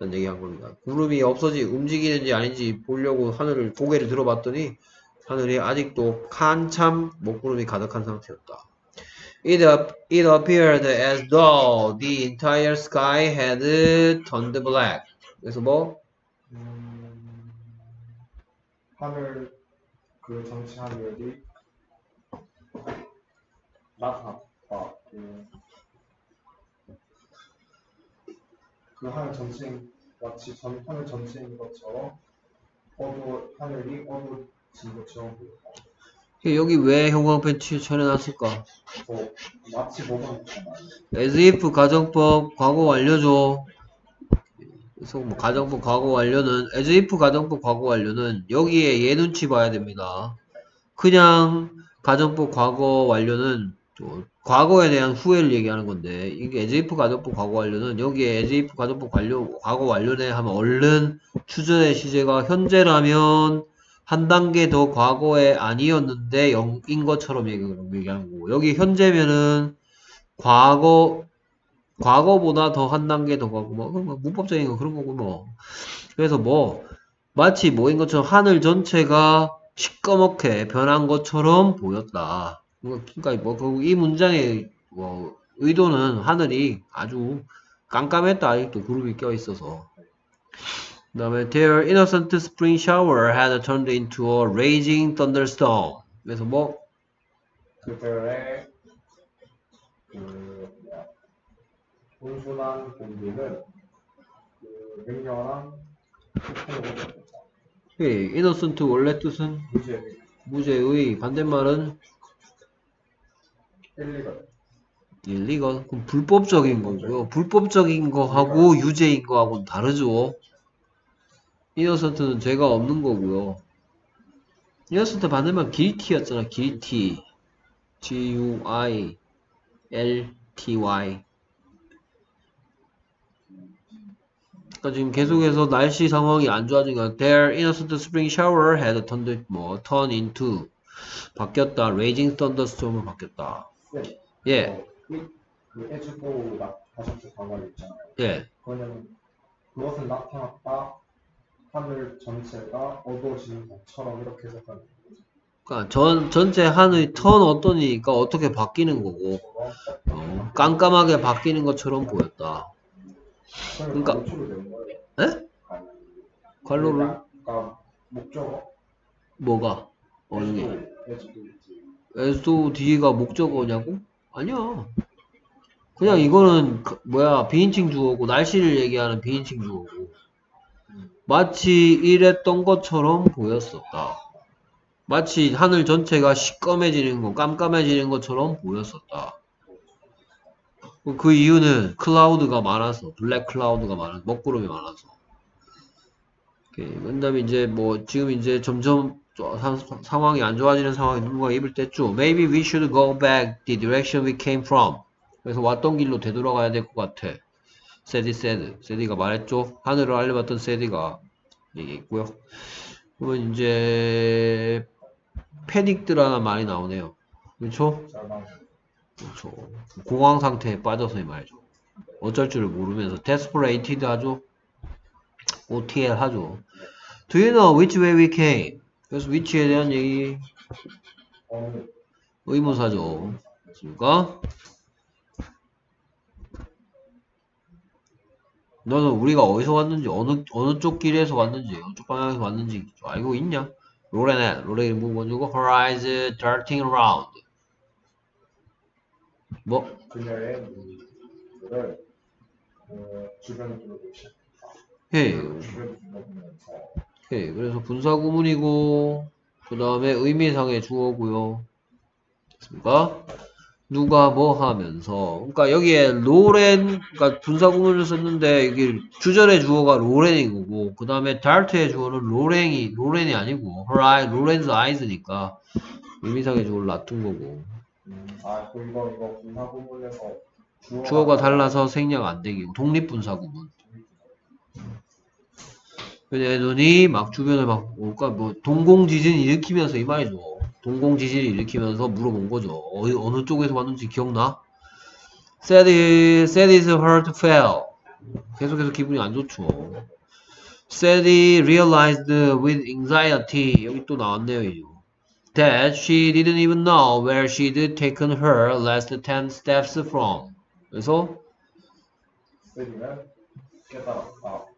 라는 얘기 한 겁니다. 구름이 없어지, 움직이는지 아닌지 보려고 하늘을, 고개를 들어봤더니, 하늘이 아직도 한참 먹구름이 가득한 상태였다. It, it appeared as though the entire sky had turned black. 그래서 뭐, 음, 하늘 그 전체 하늘이 나타났다. 그, 그 하늘 전체인 마치 전 하늘 전체인 것처럼 어두 하늘이 어두워진 것처럼 보였다. 여기 왜 형광펜 치- 칠해놨을까? 뭐 마치 뭐가 as if 가정법 과거 완료죠. 그래서 뭐 가정법 과거 완료는 as if 가정법 과거 완료는 여기에 얘 눈치 봐야 됩니다. 그냥 가정법 과거 완료는 또 과거에 대한 후회를 얘기하는 건데 이게 as if 가정법 과거 완료는 여기에 as if 가정법 완료 과거 완료네 하면 얼른 추전의 시제가 현재라면 한 단계 더 과거에 아니었는데 0인 것처럼 얘기하는 거고 여기 현재면은 과거 과거보다 더 한 단계 더 가고 뭐, 뭐 문법적인 거 그런 거고 뭐 그래서 뭐 마치 뭐인 것처럼 하늘 전체가 시꺼멓게 변한 것처럼 보였다. 뭐, 그러니까 뭐 결국 이 문장의 뭐 의도는 하늘이 아주 깜깜했다 아직도 구름이 껴 있어서. 그 다음에 their innocent spring shower had turned into a raging thunderstorm. 그래서 뭐 그들의 그 온순한 공기는 그 맹렬한 폭풍으로 변했다. 예, innocent 원래 뜻은 무죄 무죄의 반대말은 헬리건 illegal. 그럼 불법적인 거고요. 불법적인 거하고 유죄인 거하고는 다르죠. innocent는 죄가 없는 거고요. innocent 반대말 guilty였잖아. guilty. G-U-I L-T-Y. 그러니까 지금 계속해서 날씨 상황이 안 좋아지니까 their innocent spring shower had turned 뭐 turn into 바뀌었다. raging thunderstorm으로 바뀌었다. 쌤, 예. 어, 이- 그 에즈고 나 하셨을 방언 있잖아요. 예. 그거는 그것은 나타났다 하늘 전체가 어두워지는 것처럼 이렇게 해석하는 거죠. 그러니까 전 전체 하늘이 턴 어떠니까 어떻게 바뀌는 거고 어, 깜깜하게 바뀌는 것처럼 보였다. 그러니까-. 에? 관로를 그러니까 목적어 뭐가 어느 게? 에스도 뒤가 목적어냐고? 아니야. 그냥 이거는 그- 뭐야 비인칭 주어고 날씨를 얘기하는 비인칭 주어고 마치 이랬던 것처럼 보였었다. 마치 하늘 전체가 시꺼매지는 거, 깜깜해지는 것처럼 보였었다. 그 이유는 클라우드가 많아서, 블랙 클라우드가 많아서, 먹구름이 많아서. 그 다음에 이제 뭐, 지금 이제 점점 저- 상- 상황이 안 좋아지는 상황에 누군가 입을 때죠. Maybe we should go back the direction we came from. 그래서 왔던 길로 되돌아가야 될 것 같아. 세디 세드. 세디가 말했죠. 하늘을 알려봤던 세디가 얘기했고요. 그러면 이제 패닉드라는 말이 나오네요. 그렇죠? 그렇죠. 공황 상태에 빠져서의 말이죠. 어쩔 줄을 모르면서 desperate 하죠. OTL 하죠. Do you know which way we came? 그래서 which에 대한 얘기 어느 의문사죠. 맞습니까? 너는 우리가 어디서 왔는지 어느 어느 쪽 길에서 왔는지 어느 쪽 방향에서 왔는지 알고 있냐? 로렌의 로렌 이름 뭐주고 Horizon darting around 뭐 그녀의 눈을 그 주변을 두르고 시작했다. 해 주변을 둘러보면서 해 그래서 분사 구문이고 그 다음에 의미상의 주어고요. 됐습니까? 누가 뭐 하면서 그러니까 여기에 로렌 그러니까 분사 구문을 썼는데 이게 주절의 주어가 로렌인 거고 그 다음에 달트의 주어는 로렌이 로렌이 아니고 her 로렌즈 아이즈니까 의미상의 주어를 놔둔 거고 음, 아, 그 이거 이거 분사 구문에서 주어가, 주어가 달라서 생략 안 되기고 독립 분사 구문 근데 눈이 막 주변을 막 그러니까 뭐 동공 지진 일으키면서 이 말이죠. 동공 지진을 일으키면서 물어본 거죠. 어디 어느 쪽에서 왔는지 기억나? Said he, said his heart fell. 계속해서 기분이 안 좋죠. Said he realized with anxiety 여기 또 나왔네요. 이거. That she didn't even know where she'd taken her last ten steps from. 그래서 깨달았다.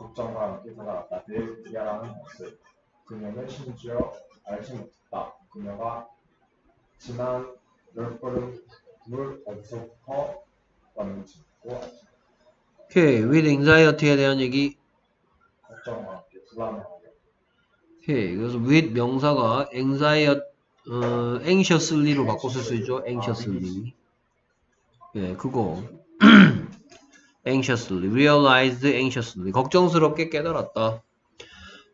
걱정과 함께 깨달았다. 내 미안함은 없을. 그녀는 심지어 알지 못했다. 그녀가 지난 열 걸음을 어디서부터 왔는지도 알지. 오케이, with anxiety에 대한 얘기 걱정과 함께 불안해하고 오케이. 그래서 with 명사가 anxiety, 어, anxiously로 바꿔 쓸 수 있죠. anxiously. 예, 그거. anxiously, realized anxiously. 걱정스럽게 깨달았다.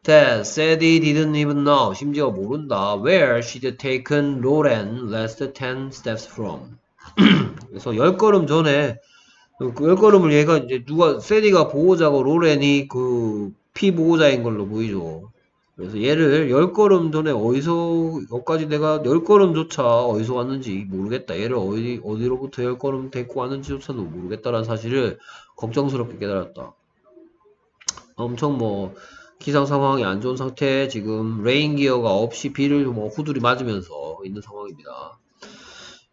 That said he didn't even know. 심지어 모른다. Where she'd taken Lauren last 10 steps from. 그래서 열 걸음 전에 그열 걸음을 얘가 이제 누가 세디가 보호자고 로렌이 그 피보호자인 걸로 보이죠. 그래서 얘를 열 걸음 전에 어디서 여기까지 내가 열 걸음조차 어디서 왔는지 모르겠다. 얘를 어디 어디로부터 열 걸음 데리고 왔는지조차도 모르겠다라는 사실을 걱정스럽게 깨달았다. 엄청 뭐 기상 상황이 안 좋은 상태에 지금 rain gear가 없이 비를 뭐 후들이 맞으면서 있는 상황입니다.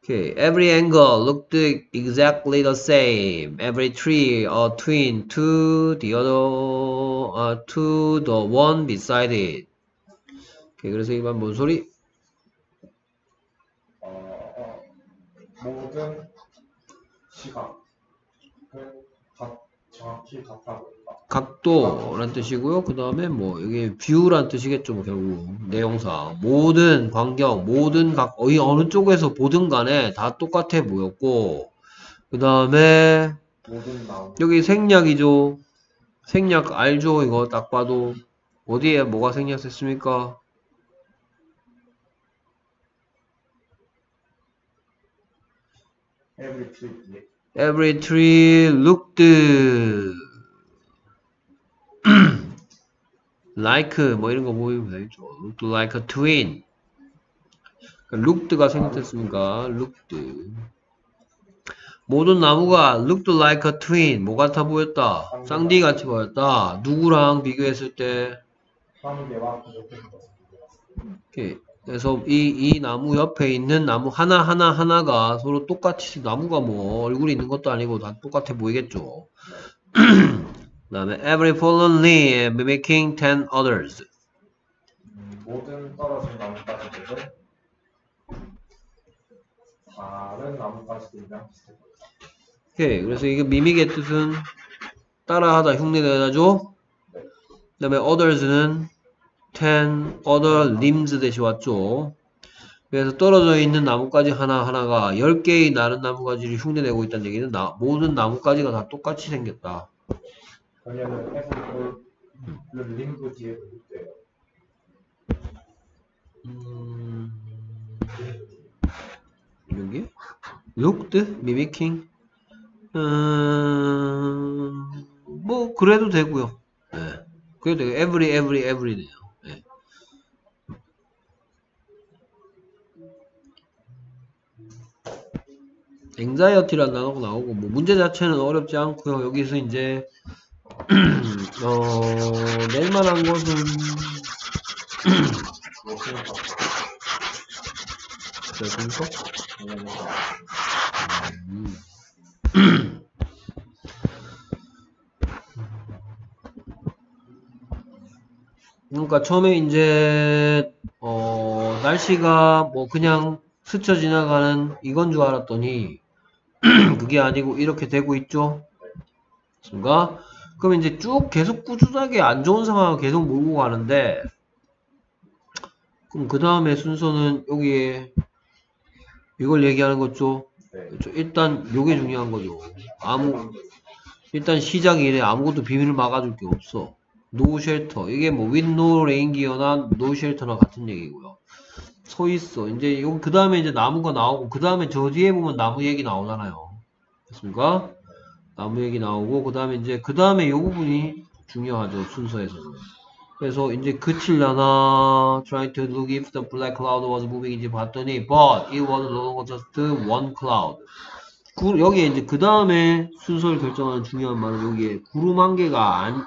Okay, every angle looked exactly the same. Every tree a twin to the other, uh, to the one beside it. Okay, 그래서 이만 뭔 소리? 어, 어, 모든 시각은 각, 정확히 보인다. 각도란 뜻이고요. 그 다음에 뭐 여기 view란 뜻이겠죠. 뭐 결국 내용상 모든 광경, 모든 각 어이 어느 쪽에서 보든 간에 다 똑같아 보였고 그 다음에 여기 생략이죠. 생략 알죠? 이거 딱 봐도 어디에 뭐가 생략됐습니까? every tree Every tree looked like 뭐 이런 거 보이면 되겠죠. Looked like a twin. 그러니까 looked가 생략됐으니까 looked. 모든 나무가 looked like a twin. 뭐 같아 보였다. 쌍둥이 같이 보였다. 누구랑 비교했을 때. 이렇게 그래서 이, 이 나무 옆에 있는 나무 하나 하나 하나가 서로 똑같이 나무가 뭐 얼굴이 있는 것도 아니고 다 똑같아 보이겠죠. 그 다음에 every fallen leaf mimicking ten others. 음, 모든 떨어진 나뭇가지들은 다른 나뭇가지들이랑 비슷해. 오케이. 그래서 이게 미믹의 뜻은 따라하다, 흉내내다죠? 그 다음에 others는 ten other limbs 대시 왔죠. 그래서 떨어져 있는 나뭇가지 하나하나가 10개의 다른 나뭇가지를 흉내내고 있다는 얘기는 나, 모든 나뭇가지가 다 똑같이 생겼다. 그러면은 에서 그 림브 뒤에 있대요. 음... 여기? looked? mimicking? 음... 뭐 그래도 되고요. 네. 그래도 되고 every every every네요. 네. anxiety라는 단어가 나오고 뭐 문제 자체는 어렵지 않고요. 여기서 이제 어, 낼 만한 것은? 음. 그러니까 처음에 이제 어, 날씨가 뭐 그냥 스쳐 지나가는 이건 줄 알았더니 그게 아니고 이렇게 되고 있죠. 그렇습니까? 그럼 이제 쭉 계속 꾸준하게 안 좋은 상황을 계속 몰고 가는데 그럼 그 다음에 순서는 여기에 이걸 얘기하는 거죠. 네. 그렇죠. 일단 요게 중요한 거죠. 아무 일단 시작 이 래 아무것도 비밀을 막아줄 게 없어. 노 쉘터 이게 뭐 rain gear나 no shelter나 같은 얘기고요. 서 있어. 이제 그 다음에 이제 나무가 나오고 그 다음에 저 뒤에 보면 나무 얘기 나오잖아요. 됐습니까? 나무 얘기 나오고 그 다음에 이제 그 다음에 이 부분이 중요하죠 순서에서는. 그래서 이제 그칠려나 trying to look if the black cloud was moving 이제 봤더니 but it was no longer just one cloud. 구, 여기에 이제 그 다음에 순서를 결정하는 중요한 말은 여기에 구름 한 개가 안,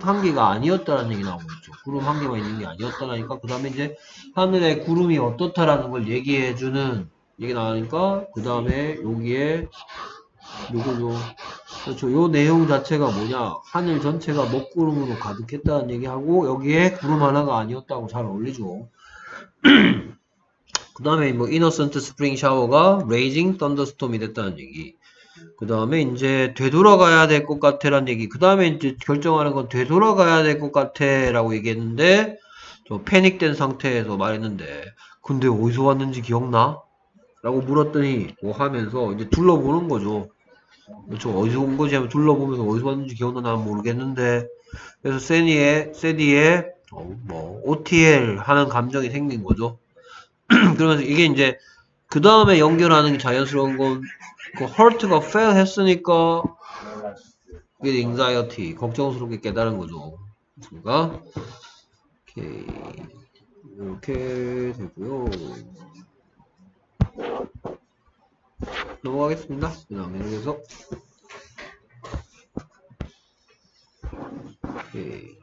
한 개가 아니었다라는 얘기 나오고 있죠. 구름 한 개만 있는 게 아니었다라니까 그 다음에 이제 하늘에 구름이 어떻다라는 걸 얘기해주는 얘기 나오니까 그 다음에 여기에 요거죠. 그렇죠. 요 내용 자체가 뭐냐. 하늘 전체가 먹구름으로 가득했다는 얘기하고 여기에 구름 하나가 아니었다고 잘 어울리죠. 그 다음에 뭐 innocent spring shower가 raging thunderstorm이 됐다는 얘기. 그 다음에 이제 되돌아가야 될 것 같아라는 얘기. 그 다음에 이제 결정하는 건 되돌아가야 될 것 같아라고 얘기했는데 저 패닉된 상태에서 말했는데 근데 어디서 왔는지 기억나? 라고 물었더니 뭐 하면서 이제 둘러보는 거죠. 그렇죠. 어디서 온 거지 하면 둘러보면서 어디서 왔는지 기억나 나는 모르겠는데 그래서 세니에 세디에 어, 뭐 OTL 하는 감정이 생긴 거죠. 그러면서 이게 이제 그 다음에 연결하는 게 자연스러운 건 그 hurt가 fail 했으니까 이게 anxiety 걱정스럽게 깨달은 거죠. 그렇습니까? 오케이 이렇게 되고요. 넘어가겠습니다. 그 다음에 여기서 오케이.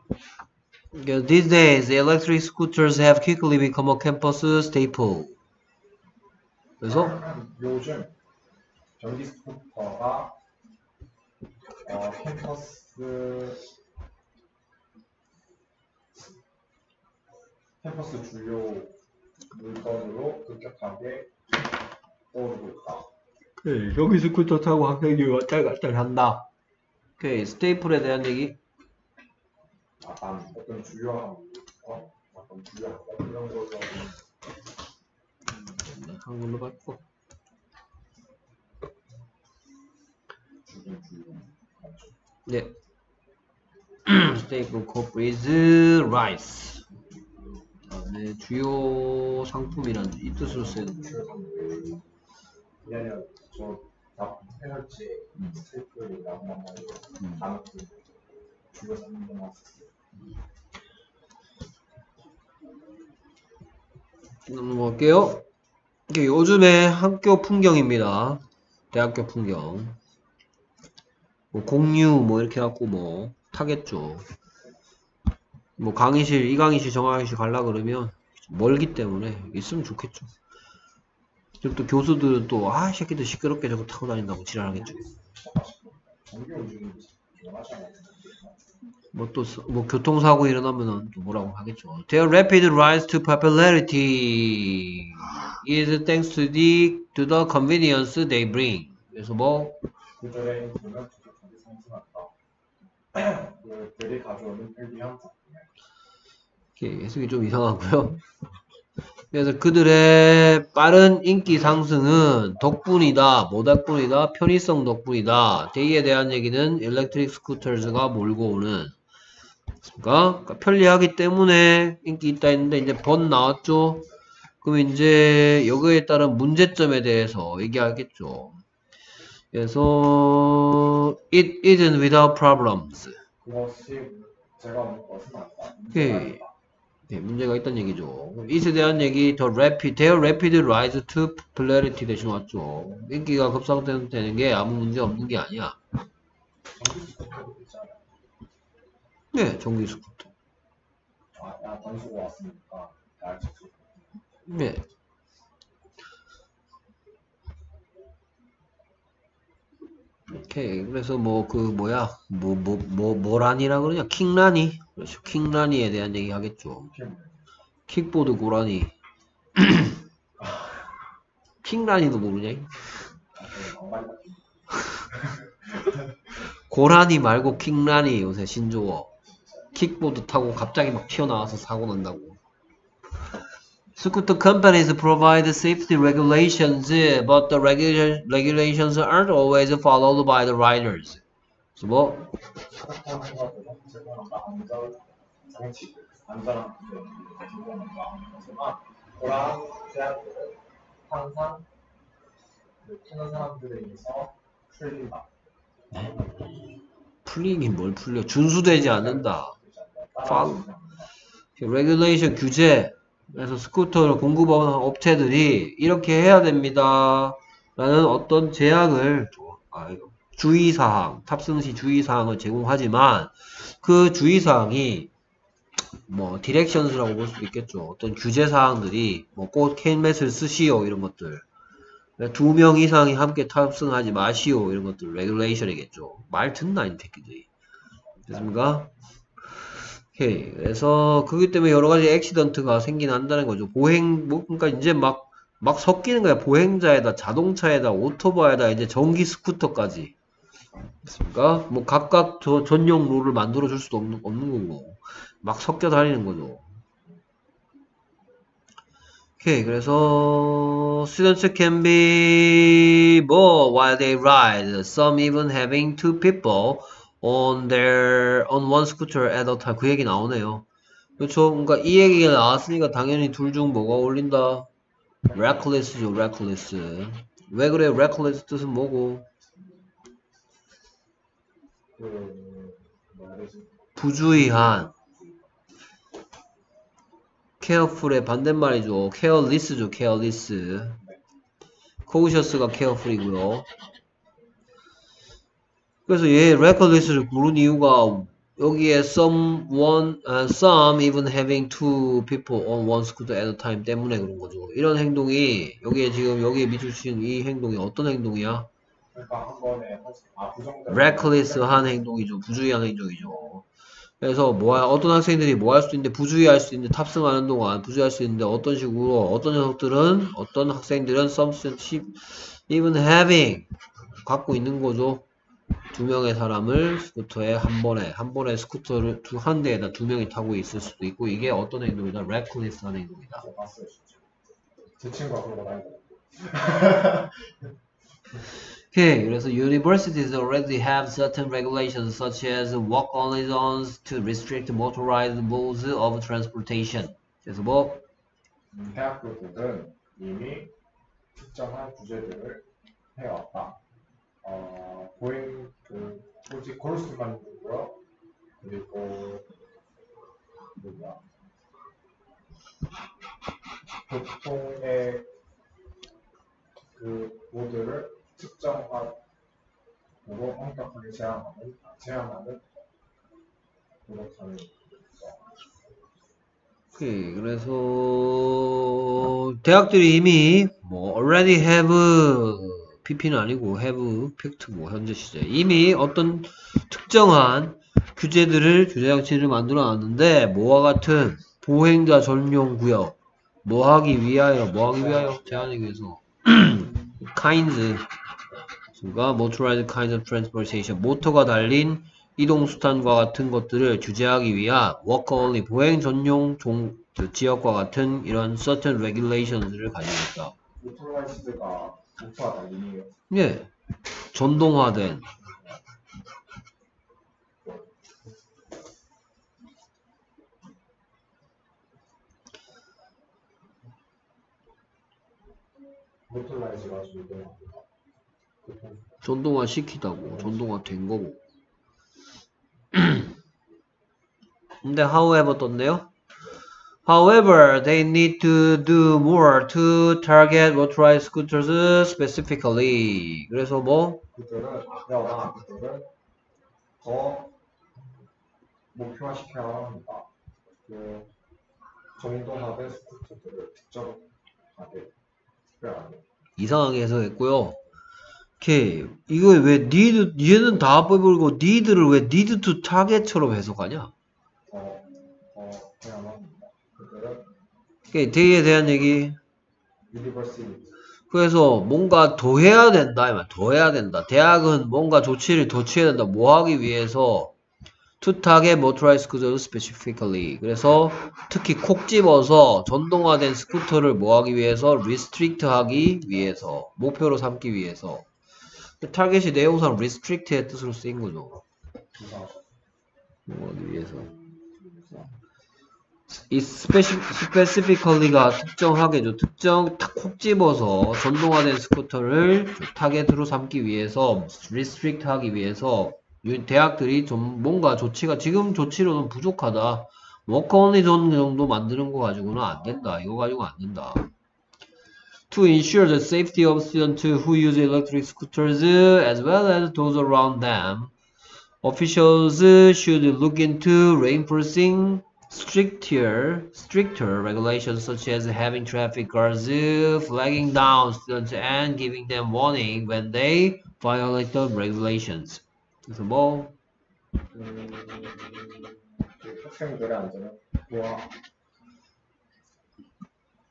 Yeah, These days, electric scooters have quickly become a campus staple. 그래서 요즘 전기 스쿠터가 어, 캠퍼스 캠퍼스 주요 물건으로 급격하게 떠 오르고 있다. 오케이, 전기 스쿠터 타고 학생들이 왔다 갔다 한다. 오케이, 스테이플에 대한 얘기. 약간 어떤 주요한 어? 약간 주요한 이런 거죠. 한글로 바꿔. 네. 스테이플 코프 is rice. 다음에 주요 상품이란 이 뜻으로 쓰는 이게 아니라 저다 해설지 스테이플이라고 한 말이에요. 음. 아무튼 주요 상품만 넘어갈게요. 이게 요즘의 학교 풍경입니다. 대학교 풍경. 뭐 공유 뭐 이렇게 해갖고 뭐 타겠죠. 뭐 강의실 이 강의실 저 강의실 갈라 그러면 멀기 때문에 있으면 좋겠죠. 그리고 또 교수들은 또아 새끼들 시끄럽게 저거 타고 다닌다고 지랄하겠죠. 뭐 또 뭐 교통사고 일어나면은 또 뭐라고 하겠죠. Their rapid rise to popularity is thanks to the to the convenience they bring. 그래서 뭐. 그 글이 가져오는 작품에 이렇게 해석이 좀 이상하고요. 그래서 그들의 빠른 인기 상승은 덕분이다, 뭐 덕분이다, 편의성 덕분이다. 데이에 대한 얘기는 일렉트릭 스쿠터즈가 몰고 오는 그러니까 편리하기 때문에 인기 있다 했는데 이제 번 나왔죠. 그럼 이제 여기에 따른 문제점에 대해서 얘기하겠죠. 그래서 it isn't without problems. 그것이 제가 온 것은 아니다. 오케이. 네, 문제가 있다는 얘기죠. it에 대한 얘기 더 rapid, their rapid rise to popularity 대신 왔죠. 인기가 급상승되는 게 아무 문제 없는 게 아니야. 네, 전기 스쿠터. 아, 야, 전수가 왔으니까 네. 오케이. 그래서 뭐 그 뭐야 뭐 뭐 뭐 뭐란이라 그러냐? 킹란이. 그렇죠. 킹란이에 대한 얘기 하겠죠. 킥보드 고라니 킹란이도 모르냐? 고라니 말고 킹란이 요새 신조어. 킥보드 타고 갑자기 막 튀어나와서 사고 난다고 Scooter companies provide safety regulations, but the regula- regulations aren't always followed by the riders. 그래서 뭐 항상 그 타는 사람들에 의해서 풀린다. 풀리긴 뭘 풀려 준수되지 않는다. 않는다. regulation 규제 그래서 스쿠터를 공급하는 업체들이 이렇게 해야 됩니다 라는 어떤 제약을 줘. 아, 주의사항 탑승 시 주의사항을 제공하지만 그 주의사항이 뭐 directions라고 볼 수도 있겠죠 어떤 규제사항들이 뭐 꼭 헬멧을 쓰시오 이런 것들 두 명 이상이 함께 탑승하지 마시오 이런 것들 regulation이겠죠 말 듣나 이 새끼들이 됐습니까? 오케이. 그래서 그기 때문에 여러 가지 액시던트가 생겨난다는 거죠. 보행 뭐 그러니까 이제 막 막 섞이는 거야. 보행자에다 자동차에다 오토바이에다 이제 전기 스쿠터까지. 됐습니까? 뭐 각각 저 전용 룰을 만들어 줄 수도 없는, 없는 거고. 막 섞여 다니는 거죠. 오케이. 그래서 students can be more while they ride. Some even having two people on their on one scooter at a time 그 얘기 나오네요. 그렇죠? 그러니까 이 얘기가 나왔으니까 당연히 둘 중 뭐가 어울린다? reckless죠, reckless. 왜 그래? reckless 뜻은 뭐고? 그? 부주의한. careful의 반대말이죠. careless죠, careless. cautious가 careful이고요. 그래서 얘 reckless를 고른 이유가 여기에 someone, uh, some even having two people on one scooter at a time 때문에 그런 거죠. 이런 행동이 여기에 지금 여기에 미치신 이 행동이 어떤 행동이야? 그러니까 한 번에 아 부정적 reckless한 행동이죠. 부주의한 행동이죠. 그래서 뭐야 어떤 학생들이 뭐 할 수 있는데 부주의할 수 있는데 탑승하는 동안 부주의할 수 있는데 어떤 식으로 어떤 녀석들은 어떤 학생들은 some even having 갖고 있는 거죠. 두 명의 사람을 스쿠터에 한 번에 한 번에 스쿠터를 두 한 대에다 두 명이 타고 있을 수도 있고 이게 어떤 행동이다? reckless한 행동이다. 제 친구가 그러고 다니고 Okay, 그래서 universities already have certain regulations such as walk-only zones to restrict motorized modes of transportation. 그래서 뭐 음, 대학교들은 이미 특정한 구제들을 해왔다. 어, 보행 그 오직 걸을 수만 있고요. 그리고 뭐냐 교통의 그 모드를 으로 엄격하게 제한하는 제한하는 노력하는 오케이, 그래서 대학들이 이미 뭐 already have PP는 아니고 have 팩트고 현재 시제 이미 어떤 특정한 규제들을 규제 장치를 만들어 놨는데 뭐와 같은 보행자 전용 구역 뭐 하기 위하여 뭐 하기 위하여 제한하기 위해서 kinds 그러니까 motorized kinds of transportation 모터가 달린 이동수단과 같은 것들을 규제하기 위한 worker only 보행 전용 종, 그 지역과 같은 이런 certain regulations를 가지고 있다. 모토라이즈가 모터가 달리니요. 예, 전동화된 전동화 시키다고 전동화 된 거고. 근데 however 떴네요. However, they need to do more to target motorized scooters specifically. 그래서 뭐 그들은 그러나 그들은 더 목표화시켜야 합니다. 그 정도화된 스쿠터들을 특정하게 이상하게 해석했고요. 오케이. 이거 왜 need, 얘는 다 빼버리고 need를 왜 need to target처럼 해석하냐? 오케이. 대에 대한 얘기. 그래서 뭔가 더 해야 된다. 이말 더 해야 된다. 대학은 뭔가 조치를 더 취해야 된다. 뭐 하기 위해서 to target motorized scooters specifically. 그래서 특히 콕 집어서 전동화된 스쿠터를 뭐 하기 위해서 restrict 하기 위해서 목표로 삼기 위해서 타겟이 내용상 restrict의 뜻으로 쓰인 거죠. 뭐 하기 위해서. 이 speci-, specifically가 특정하게죠. 특정 딱 콕 집어서 전동화된 스쿠터를 target으로 삼기 위해서 restrict 하기 위해서 유- 대학들이 좀 뭔가 조치가 지금 조치로는 부족하다. walker only zone 정도 만드는 거 가지고는 안 된다. 이거 가지고 안 된다. To ensure the safety of students who use electric scooters as well as those around them, officials should look into reinforcing stricter stricter regulations such as having traffic guards flagging down students and giving them warning when they violate the regulations. 그래서 뭐 음, 그 학생들의 안전을 보아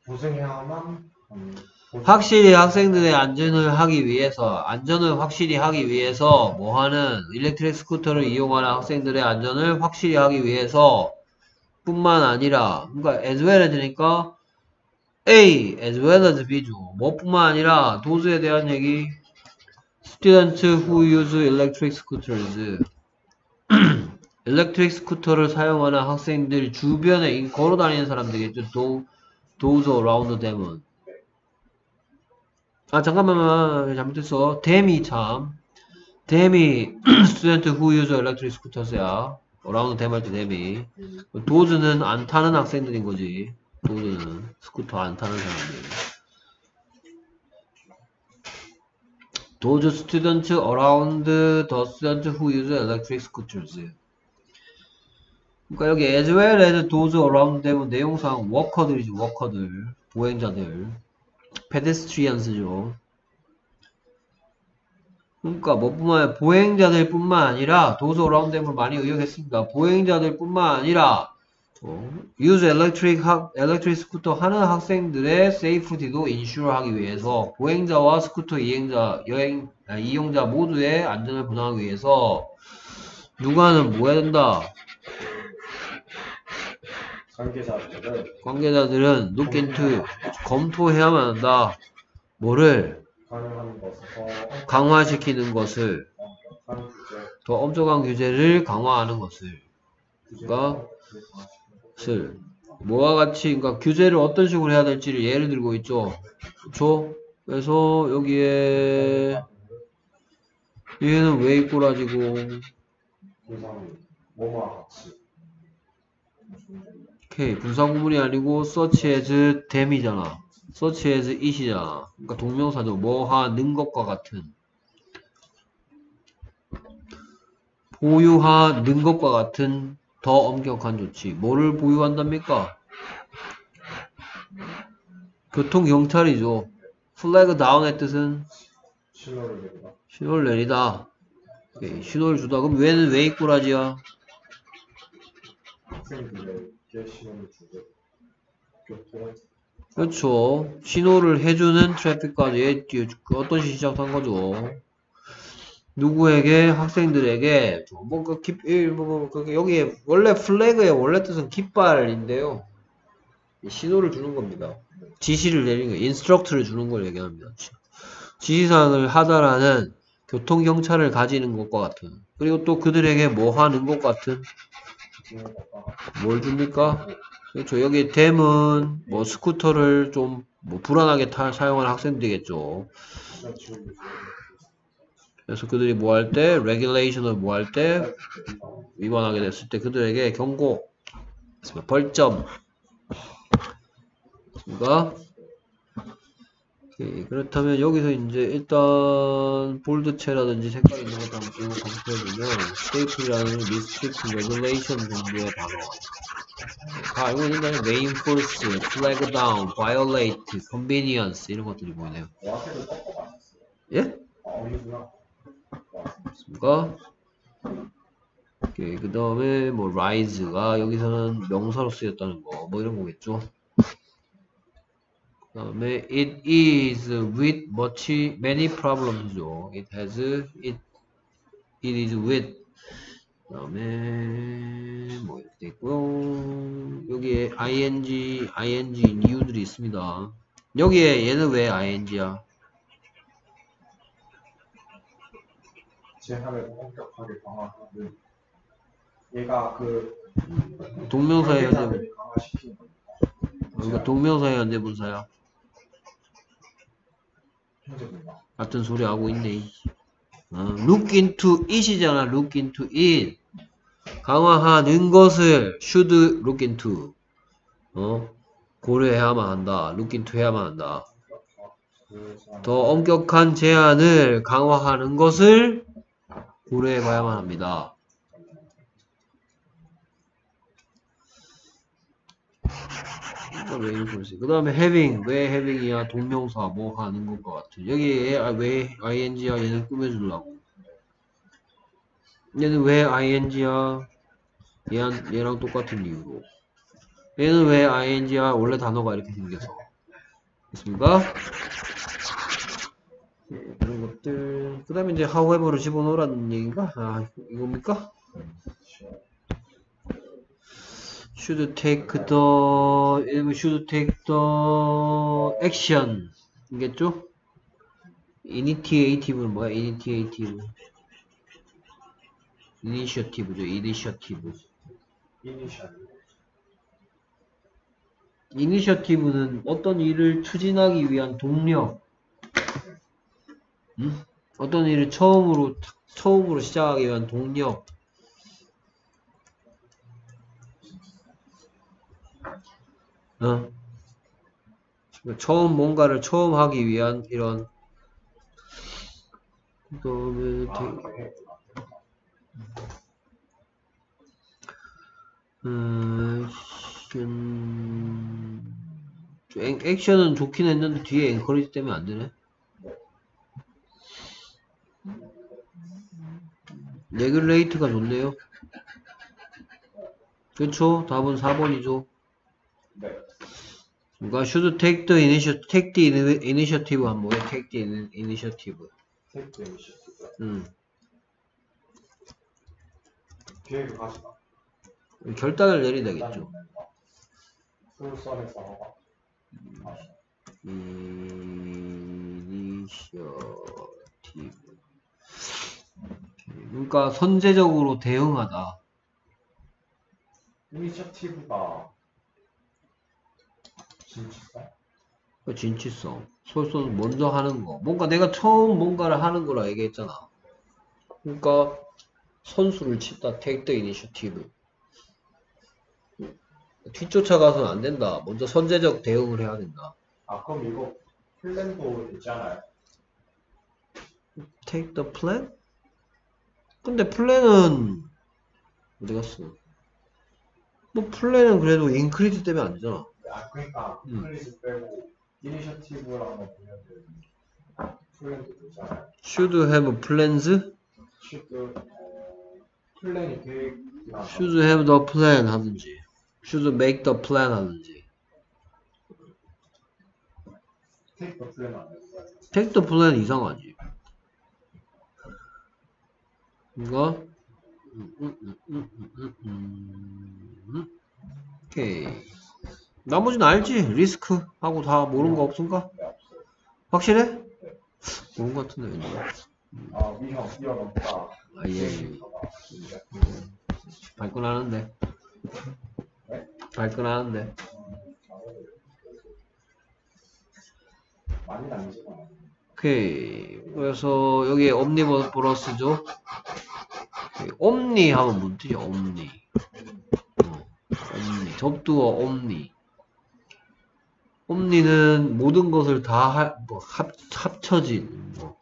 보증해야만 음, 보증- 확실히 학생들의 안전을 하기 위해서 안전을 확실히 하기 위해서 뭐 하는 일렉트릭 스쿠터를 이용하는 학생들의 안전을 확실히 하기 위해서 뿐만 아니라 그러니까 as well as니까 A as well as B죠 뭐뿐만 아니라 도수에 대한 얘기 students who use electric scooters electric scooter를 사용하는 학생들 주변에 이- 걸어 다니는 사람들이겠죠 tho-, those around them은 아 잠깐만 잘못했어 데미 참 데미 스튜던트 who use electric scooters야 around them 할 때 them이 those는 안 타는 학생들인 거지 those는 스쿠터 안 타는 사람들 those students around the students who use electric scooters 그러니까 여기 as well as those around them 내용상 walker들이지 walker들 보행자들 pedestrians죠. 그러니까 뭐뿐만 아니라 보행자들 뿐만 아니라 those around을 많이 의역했습니다. 보행자들 뿐만 아니라 어, use electric 학, electric scooter 하는 학생들의 safety도 ensure하기 위해서 보행자와 스쿠터 이행자 여행 아, 이용자 모두의 안전을 보장하기 위해서 누가는 뭐 해야 된다? 관계자들은 관계자들은 look into 검토해야만 한다. 뭐를 강화시키는 것을 더 엄격한 규제를 강화하는 것을 것을 뭐와 같이 그러니까 규제를 어떤 식으로 해야 될지를 예를 들고 있죠. 그렇죠? 그래서 여기에 얘는 왜 이꼬라지고 오케이 분사 구문이 아니고 search as them이잖아. As it이잖아. 그러니까 동명사죠. 뭐 하는 것과 같은 보유하는 것과 같은 더 엄격한 조치. 뭐를 보유한답니까? 교통경찰이죠. 플래그 다운의 뜻은 신호를 내린다 신호를 내리다. 오케이, 신호를 주다. 그럼 왜는 왜 이꼬라지야? 학생들에게 신호를 주고 교통을 그렇죠. 신호를 해주는 트래픽까지 그 어떤 시 시작한 거죠. 누구에게 학생들에게 뭔가 기, 이, 뭐, 뭐, 그, 여기에 원래 플래그의 원래 뜻은 깃발인데요. 이 신호를 주는 겁니다. 지시를 내리는 거, instruct를 주는 걸 얘기합니다. 지시사항을 하다라는 교통 경찰을 가지는 것과 같은. 그리고 또 그들에게 뭐 하는 것 같은. 뭘 줍니까? 그렇죠. 여기 them은 뭐 스쿠터를 좀 뭐 불안하게 타, 사용하는 학생들이겠죠. 그래서 그들이 뭐 할 때, regulation을 뭐 할 때, 위반하게 됐을 때 그들에게 경고, 벌점. 오케이. 그렇다면 여기서 이제 일단 볼드체라든지 색깔 있는 것도 한번 쭉 검토해보면 state라는 restrict regulation 정도의 단어 다 알고 있는 게 reinforce, flag down, violate, convenience 이런 것들이 보이네요. 예? 아. 됐습니까? 오케이. 그 다음에 뭐 rise가 여기서는 명사로 쓰였다는 거 뭐 이런 거겠죠 그 다음에 it is with much many problems죠. it has it it is with 그 다음에 뭐 이렇게 돼 있고요. 여기에 ing ing 이유들이 있습니다. 여기에 얘는 왜 ing야? 제한을 엄격하게 강화하는 얘가 그 동명사의 현재. 그러니까 동명사의 현재 분사야. 같은 소리 하고 있네. 어, look into it이잖아. look into it. 강화하는 것을 should look into. 어? 고려해야만 한다. look into 해야만 한다. 더 엄격한 제한을 강화하는 것을 고려해 봐야만 합니다. 그 다음에 having 왜 having이야 동명사 뭐 하는 것과 같은 여기 아, 왜 ing야 얘는 꾸며주려고 얘는 왜 ing야 얘랑, 얘랑 똑같은 이유로 얘는 왜 ing야 원래 단어가 이렇게 생겨서 됐습니까? 예, 그런 것들 그 다음에 이제 however를 집어넣으라는 얘기인가? 아 이겁니까? should take the should take the action 이겠죠? initiative는 뭐야? initiative initiative죠 initiative initiative는 어떤 일을 추진하기 위한 동력 음? 어떤 일을 처음으로 처음으로 시작하기 위한 동력 어? 처음 뭔가를 처음 하기 위한 이런 그다음에 아, 되- 그 래. 음, 액션 액- 액션은 좋긴 했는데 뒤에 앵커리지 때문에 안 되네. 레귤레이트가 좋네요. 그쵸? 답은 4번이죠. 네. 그러니까 should take the initiative, take the ini- initiative 한 뭐에 take the ini- initiative. 테이프 이니셜. 음. 계획을 가지마. 결단을 내려야 되겠죠. initiative. 그러니까 선제적으로 대응하다. 이니셔티브가 진실성? 그 진취성. 솔선 먼저 하는 거. 뭔가 내가 처음 뭔가를 하는 거라 얘기했잖아. 그러니까 선수를 치다. take the initiative. 뒤쫓아가서는 안 된다. 먼저 선제적 대응을 해야 된다. 아 그럼 이거 플랜도 있잖아요. take the plan? 근데 플랜은 어디 갔어? 뭐 plan은 그래도 increase 때문에 안 되잖아. 아 그러니까 음. place 빼고 initiative라는 거 보면은 plan도 있잖아요. should have plans? should plan이 계획이나 should have the plan 하든지 should make the plan plan 안 되는 거예요. take the plan 이상하지. 이거. 오케이 나머지는 알지 리스크 하고 다 모르는 거 없은가 네, 없어요. 확실해 모르는 거 같은데 왠지 아, 위험, 뛰어넘다. 아, 예, 예. 네. 발끈하는데 발끈하는데. 오케이. 그래서 여기 omnivorous죠? omni 하면 뭔 뜻이야 omni? 어, omni. 접두어 omni. omni는 모든 것을 다 하- 뭐 합, 합쳐진 뭐.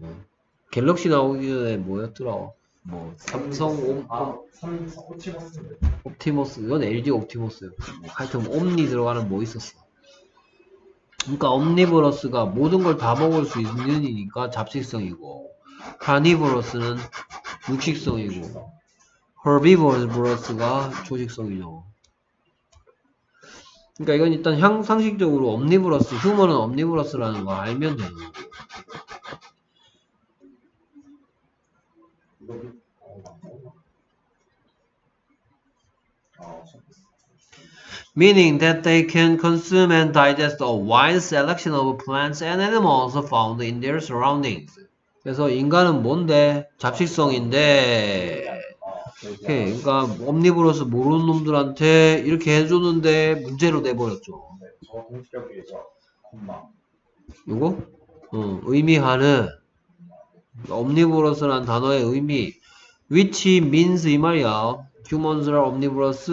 어. 갤럭시 나오기 전에 뭐였더라 뭐 삼성 옴, 아, 삼성 옵티머스. 옵티머스 이건 LG 옵티머스요. 뭐 하여튼 omni 들어가는 뭐 있었어. 그러니까 옴니버러스가 모든 걸 다 먹을 수 있는 이니까 잡식성이고 카니버러스는 육식성이고 허비버러스가 초식성이죠. 그러니까 이건 일단 향 상식적으로 옴니버러스 휴머는 옴니버러스라는 거 알면 되는 거고 어? 아, 섞였어. meaning that they can consume and digest a wide selection of plants and animals found in their surroundings. 그래서 인간은 뭔데? 잡식성인데. 아, 오케이. 그러니까 옴니브러스 모르는 놈들한테 이렇게 해줬는데 문제로 내버렸죠. 네. 요거? 어, 의미하는 옴니브러스라는 단어의 의미 which means 이 말이야. humans are omnivorous.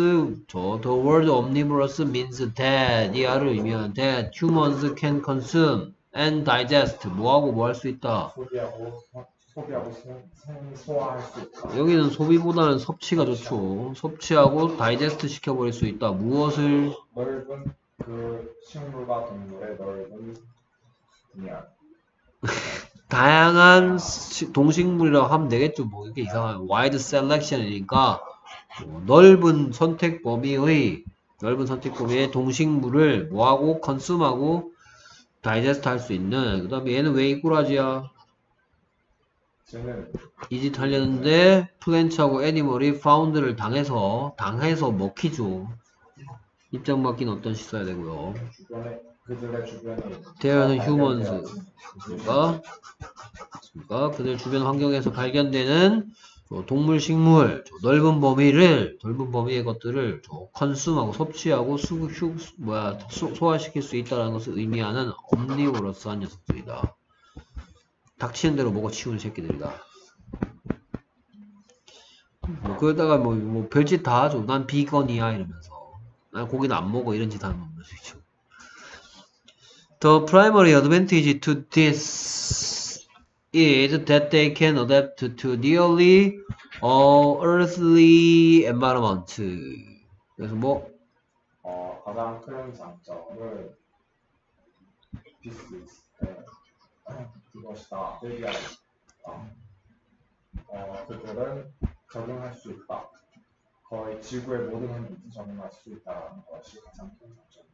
저 the word omnivorous means that 이하를 의미하는 that humans can consume and digest 뭐하고 뭐 할 수 있다. 소비하고 소- 소비하고 생- 생소화할 수 있다. 여기는 소비보다는 섭취가 좋죠. 섭취하고 다이제스트 시켜버릴 수 있다. 무엇을 넓은 그 식물과 동물의 넓은 분야. 다양한 시- 동식물이라고 하면 되겠죠. 뭐 이게 이상한 wide selection이니까 뭐 넓은 선택 범위의 넓은 선택 범위의 동식물을 뭐하고 컨sume하고 다이제스트 할 수 있는 그 다음에 얘는 왜 이꾸라지야? 이짓 하려는데 플랜츠하고 애니멀이 found를 당해서 당해서 먹히죠. 입장 바뀐 어떤 시 써야 되고요. 주변에 그들의 주변에 대하는 어, 휴먼스. 발견되었지. 그러니까, 그러니까 그들 주변 환경에서 발견되는 저 동물, 식물, 저 넓은 범위를 넓은 범위의 것들을 저 컨숨하고 섭취하고 수, 휴, 뭐야 소, 소화시킬 수 있다는 것을 의미하는 omnivorous한 녀석들이다. 닥치는 대로 먹어 치우는 새끼들이다. 뭐 그러다가 뭐, 뭐 별짓 다 하죠. 난 비건이야 이러면서 난 고기는 안 먹어 이런 짓 하면 수 있죠. The primary advantage to this is that they can adapt to nearly all earthly environment. 그래서 뭐 어, 가장 큰 장점을 this is 네, 그것이다 대비하다 어, 그들은 적응할 수 있다 거의 지구의 모든 환경에 적응할 수 있다는 것이 가장 큰 장점이다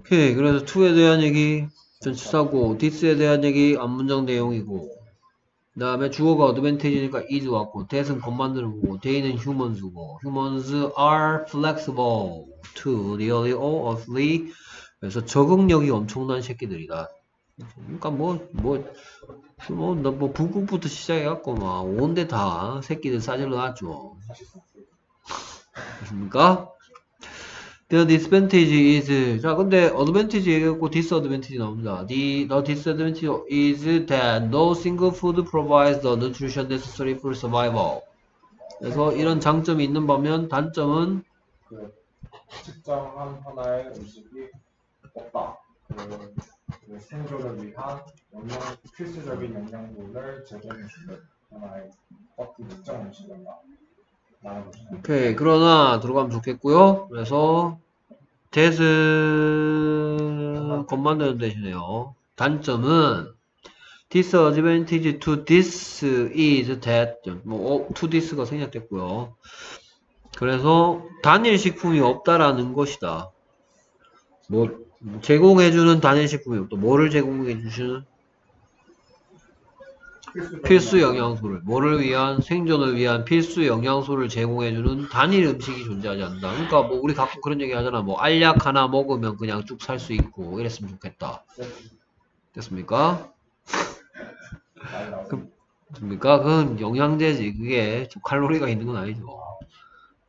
오케이 그래서 to에 대한 얘기 전치사고 this에 대한 얘기 앞문장 내용이고 그 다음에 주어가 advantage니까 is 왔고 that은 건만드는 거고 they는 humans고 humans are flexible to nearly all earthly. 그래서 적응력이 엄청난 새끼들이다. 그러니까 뭐뭐뭐뭐 뭐 북극부터 시작해갖고 막 온데 다 새끼들 싸질러 놨죠. 맞습니까? The disadvantage is 자 근데 advantage 얘기했고 disadvantage 나옵니다. The, the disadvantage is that no single food provides the nutrition necessary for survival. 그래서 이런 장점이 있는 반면 단점은 그 특정한 하나의 음식이 없다 그, 그 생존을 위한 영양 필수적인 영양분을 제공해주는 하나의 어떤 특정 음식이다 오케이 그러나 들어가면 좋겠고요. 그래서 that은 건만드는 대신에요. 단점은 disadvantage to this is that 뭐 어, to this가 생략됐고요. 그래서 단일 식품이 없다라는 것이다. 뭐 제공해주는 단일 식품이 없다. 뭐를 제공해 주시는? 필수 영양소를 뭐를 위한 생존을 위한 필수 영양소를 제공해주는 단일 음식이 존재하지 않는다. 그러니까 뭐 우리 가끔 그런 얘기 하잖아. 뭐 알약 하나 먹으면 그냥 쭉 살 수 있고 이랬으면 좋겠다. 됐습니까? 나왔습니다. 됐습니까? 그건 영양제지. 그게 좀 칼로리가 있는 건 아니죠.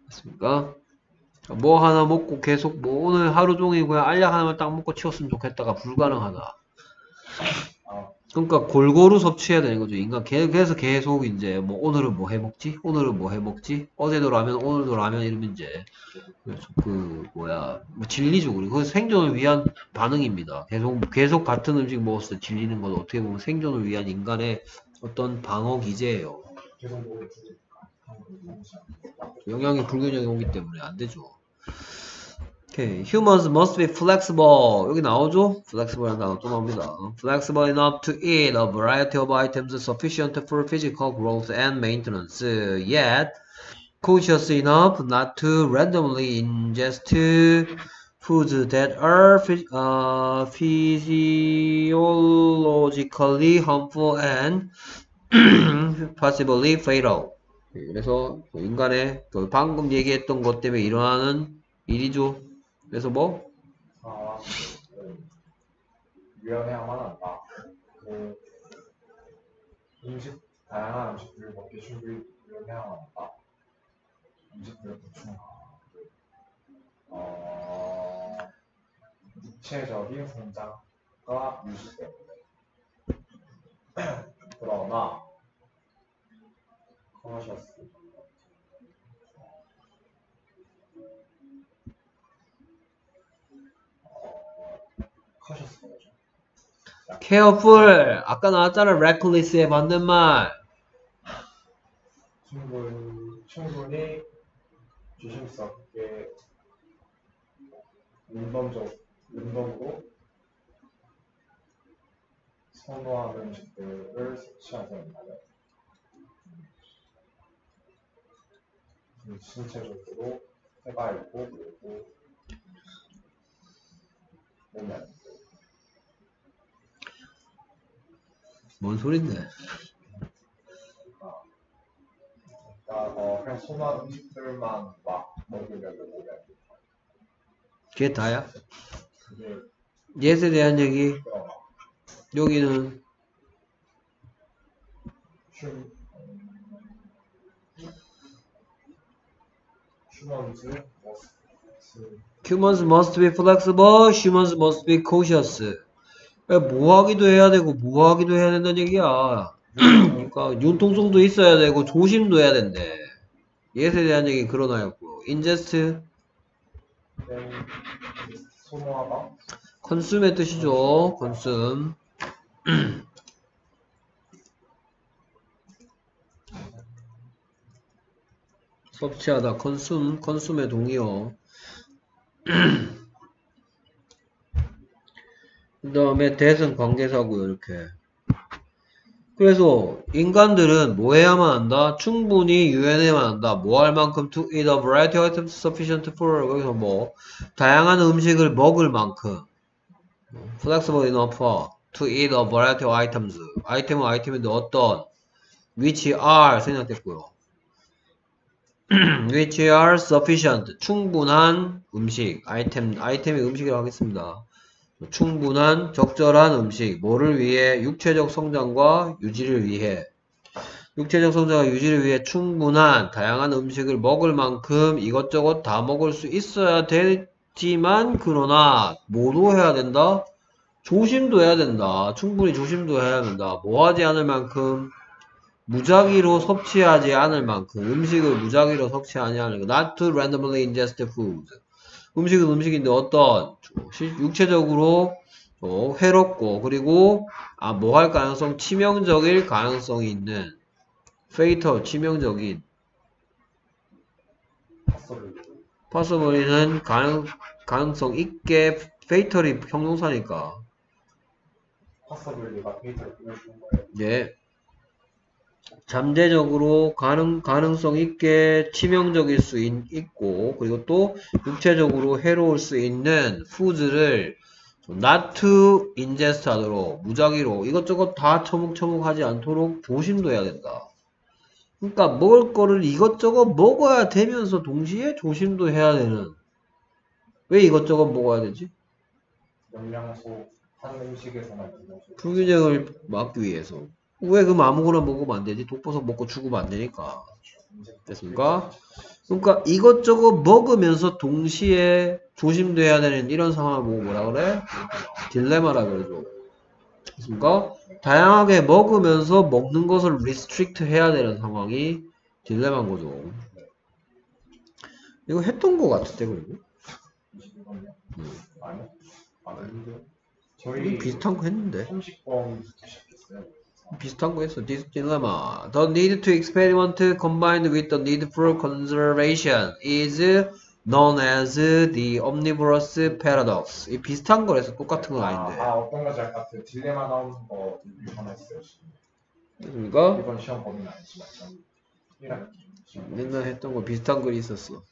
됐습니까? 뭐 하나 먹고 계속 뭐 오늘 하루 종일 그냥 알약 하나만 딱 먹고 치웠으면 좋겠다가 불가능하다. 아, 그러니까 골고루 섭취해야 되는 거죠. 인간 계- 그래서 계속 이제 뭐 오늘은 뭐 해 먹지? 오늘은 뭐 해 먹지? 어제도 라면, 오늘도 라면 이러면 이제 그 뭐야 뭐. 그리고 그 생존을 위한 반응입니다. 계속 계속 같은 음식 먹었을 때 질리는 건 어떻게 보면 생존을 위한 인간의 어떤 방어 기제예요. 영양이 불균형이 오기 때문에 안 되죠. 오케이. Humans must be flexible. 여기 나오죠? flexible이라는 단어 또 나옵니다. Flexible enough to eat a variety of items sufficient for physical growth and maintenance. Yet, cautious enough not to randomly ingest foods that are uh, physiologically harmful and possibly fatal. 예, 그래서 그 인간의 그 방금 얘기했던 것 때문에 일어나는 일이죠. 그래서 뭐 아, 음, 유연해야만 한다. 그 음식 다양한 음식들을 먹기 충분히 유연해야만 한다. 음식들을 보충하고 어, 육체적인 성장과 유지 때문에 그러나 커머셔스 뭐죠? careful 아까 나왔잖아 reckless의 반대말 충분히 충분히 조심스럽게 랜덤적 랜덤으로 선호하는 음식들을 섭취하지 않나요? 음, 신체적으로 해가 있고 그리고 몸에 안 좋고. 뭔 소린데 어, 그냥 선호하는 음식들만 막안 좋다. 그게 다야? 옛에 대한 얘기 여기는 춤 슈먼즈 머스 humans must be flexible humans must be cautious 왜 뭐하기도 해야 되고 뭐하기도 해야 된다는 얘기야. 그러니까 융통성도 있어야 되고 조심도 해야 된대. 옛에 대한 얘기 그런 하였고 ingest 소모하다? consume의 뜻이죠 consume 섭취하다 consume consume의 동의어 그 다음에 대선 관계사고요 이렇게 그래서 인간들은 뭐 해야만 한다? 충분히 유연해야만 한다. 뭐 할 만큼 to eat a variety of items sufficient for 여기서 뭐 다양한 음식을 먹을 만큼 flexible enough to eat a variety of items 아이템은 아이템인데 어떤 which are 생략됐고요. which are sufficient 충분한 음식 아이템 아이템이 음식이라고 하겠습니다. 충분한 적절한 음식 뭐를 위해 육체적 성장과 유지를 위해 육체적 성장과 유지를 위해 충분한 다양한 음식을 먹을 만큼 이것저것 다 먹을 수 있어야 되지만 그러나 뭐도 해야 된다? 조심도 해야 된다. 충분히 조심도 해야 된다. 뭐 하지 않을 만큼 무작위로 섭취하지 않을 만큼 음식을 무작위로 섭취하지 않을 만큼 not to randomly ingest food 음식은 음식인데 어떤 시- 육체적으로 어, 해롭고 그리고 아, 뭐 할 가능성 치명적일 가능성이 있는 페이터 치명적인 파서를 possibly는 가능 가능성 있게 fatal이 형용사니까 possibly가 fatal을 꾸며주는 거예요. 예 잠재적으로 가능 가능성 있게 치명적일 수 있, 고 그리고 또 육체적으로 해로울 수 있는 food를 not to ingest 하도록 무작위로 이것저것 다 처묵처묵 하지 않도록 조심도 해야 된다. 그러니까 먹을 거를 이것저것 먹어야 되면서 동시에 조심도 해야 되는 왜 이것저것 먹어야 되지? 영양소 한 음식에서만 영양소 불균형을 막기 위해서 왜 그럼 아무거나 먹으면 안 되지? 독버섯 먹고 죽으면 안 되니까 됐습니까? 그러니까 이것저것 먹으면서 동시에 조심도 해야 되는 이런 상황을 보고 뭐라 그래? 딜레마라 그러죠. 됐습니까? 다양하게 먹으면서 먹는 것을 restrict 해야 되는 상황이 딜레마인 거죠. 이거 했던 거 같은데 그리고? 음. 아니 이거 저희 비슷한 거 했는데 30번부터 시작했어요. 비슷한 거 했어. This dilemma. The need to experiment combined with the need for conservation is known as the omnivorous paradox. 이 비슷한 거라서 똑같은 건 아닌데. 아, 아 어떤 알것 같아요. 딜레마 나오는 거 하나 했어요. 됐습니까? 이번 시험 범위는 아니지만 전 1학기 시험 옛날 했던 거 비슷한 글이 있었어.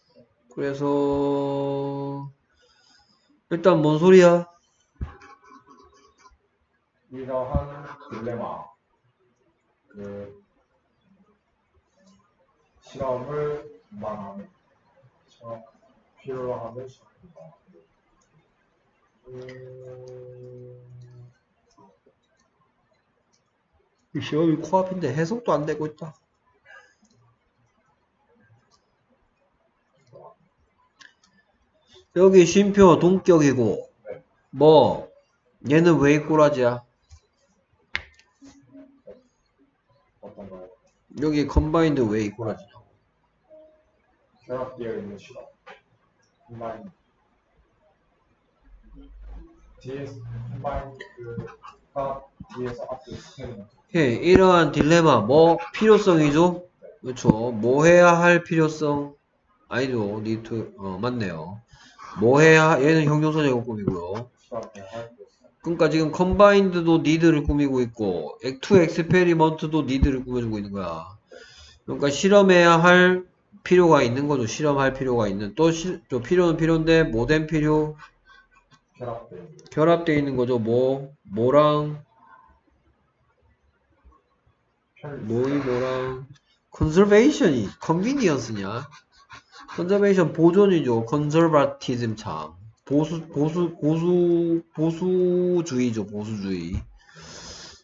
그래서 일단 뭔 소리야? 이러한 딜레마 그 실험을 망하는 실험 필요함을 시작합니다. 음, 이 시험이 코앞인데 해석도 안 되고 있다. 여기 쉼표 동격이고 네. 뭐 얘는 왜 꼬라지야? 어떤 거요? 여기 컨바인드 왜 꼬라지냐고 결합되어 있는 실험. 컴바인 뒤에서 컴바인 그가 뒤에서 스테는 오케이 이러한 딜레마 뭐 필요성이죠? 그렇죠. 뭐 해야 할 필요성? 아니죠. need to 어 맞네요. 뭐 해야 얘는 형용사 제곱법이고요. 그러니까 지금 컴바인드도 니드를 꾸미고 있고 액투 엑스페리먼트도 니드를 꾸며주고 있는 거야. 그러니까 실험해야 할 필요가 있는 거죠. 실험할 필요가 있는 또, 시, 또 필요는 필요인데 뭐된 필요 결합되어 있는 거죠. 뭐 뭐랑 뭐이 뭐랑 conservation이 convenience냐? conservation 보존이죠. conservatism 참 보수 보수 보수 보수주의죠. 보수주의.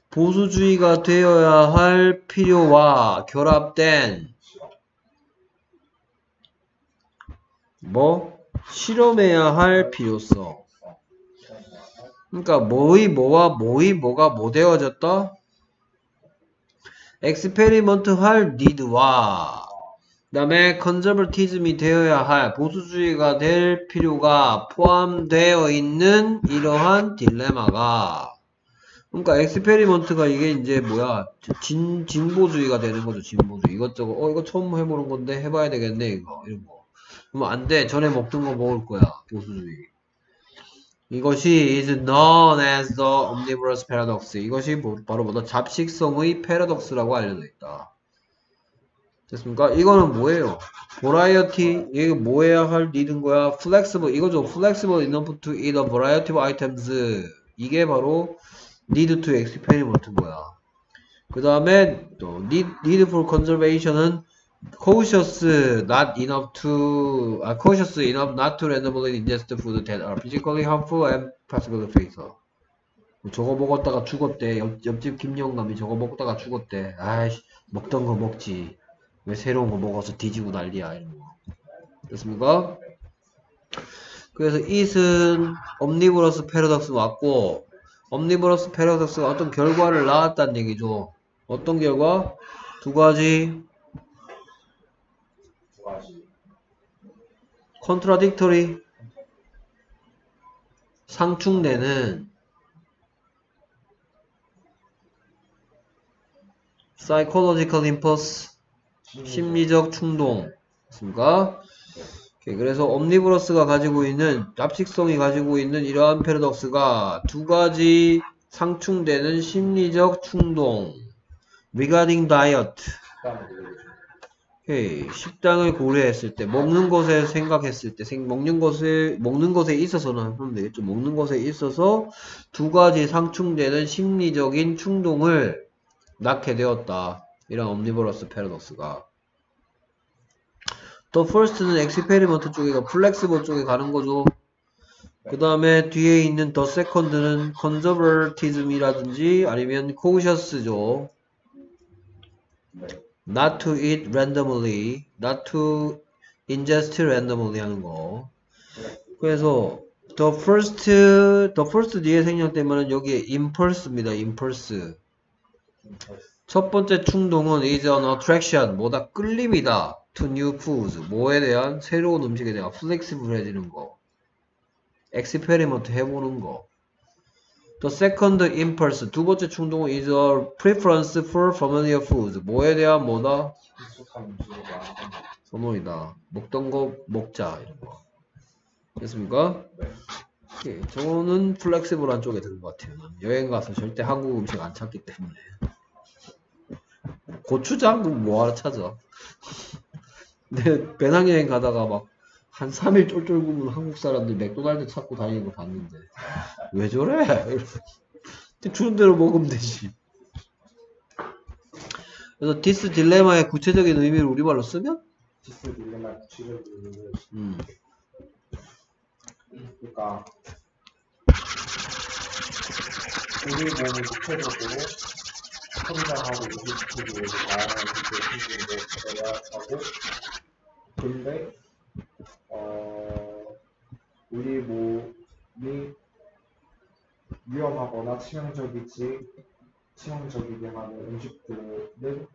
보수주의가 되어야 할 필요와 결합된 뭐 실험해야 할 필요성. 그러니까 뭐의 뭐와 뭐의 뭐가 뭐 되어졌다? experiment 할 니드와 그 다음에 conservatism이 되어야 할 보수주의가 될 필요가 포함되어 있는 이러한 딜레마가. 그러니까 experiment가 이게 이제 뭐야? 진 진보주의가 되는 거죠 진보주의. 이것저것 어 이거 처음 해보는 건데 해봐야 되겠네 이거. 이런 거. 그러면 안돼. 전에 먹던 거 먹을 거야 보수주의. 이것이 is known as the omnivorous paradox. 이것이 뭐- 바로 뭐다? 잡식성의 패러독스라고 알려져 있다 됐습니까? 이거는 뭐예요? variety 이게 뭐 해야 할 need인 거야? flexible 이거죠. flexible enough to eat a variety of items 이게 바로 need to experiment 거야. 그 다음에 또 need, need for conservation은 cautious not enough to 아, cautious enough not to randomly ingest food that are physically harmful and possibly fatal. 저거 먹었다가 죽었대. 옆, 옆집 김영감이 저거 먹다가 죽었대. 아이씨 먹던 거 먹지. 왜 새로운 거 먹어서 뒤지고 난리야 이런 거 됐습니까? 그래서 it은 omnivorous paradox 왔고 omnivorous paradox가 어떤 결과를 낳았다는 얘기죠 어떤 결과? 두 가지 contradictory 상충되는 psychological impulse 심리적 충동 맞습니까? 오케이, 그래서 옴니브러스가 가지고 있는 잡식성이 가지고 있는 이러한 패러독스가 두 가지 상충되는 심리적 충동 regarding diet? 헤이, 식당을 고려했을 때, 먹는 것에 생각했을 때, 생, 먹는 것에, 먹는 것에 있어서는, 하면 되겠죠. 먹는 것에 있어서 두 가지 상충되는 심리적인 충동을 낳게 되었다. 이런 omnivorous paradox가. The first는 experiment 쪽이가 flexible 쪽에 가는 거죠. 그 다음에 뒤에 있는 the second는 conservatism이라든지 아니면. 네. not to eat randomly, not to ingest randomly 하는 거. 그래서 the first, the first 뒤에 생략되면 여기에 impulse입니다. impulse. 첫 번째 충동은 is an attraction, 뭐다 끌림이다. to new foods, 뭐에 대한 새로운 음식에 대한 flexible해지는 거. experiment 해보는 거. The second impulse, 두 번째 충동은 is a preference for familiar foods, 뭐에 대한 뭐다? 선호이다. 먹던 거 먹자 이런 거. 됐습니까? 네. 저는 플렉시블한 쪽에 드는 것 같아요. 여행 가서 절대 한국 음식 안 찾기 때문에. 고추장 뭐하러 찾아? 근데 배낭여행 가다가 막 한 3일 쫄쫄 굶은 한국 사람들 맥도날드 찾고 다니는 거 봤는데 왜 저래? 주는 대로 먹으면 되지. 그래서 this dilemma의 구체적인 의미를 우리말로 쓰면 this dilemma 구체적으로 음, 그러니까 우리 몸을 구체적으로 성장하고 유지시키기 위해서 다양한 기술 기술을 배워야 하고 근데 어 우리 몸이 위험하거나 치명적이지 치명적이게 하는 음식들은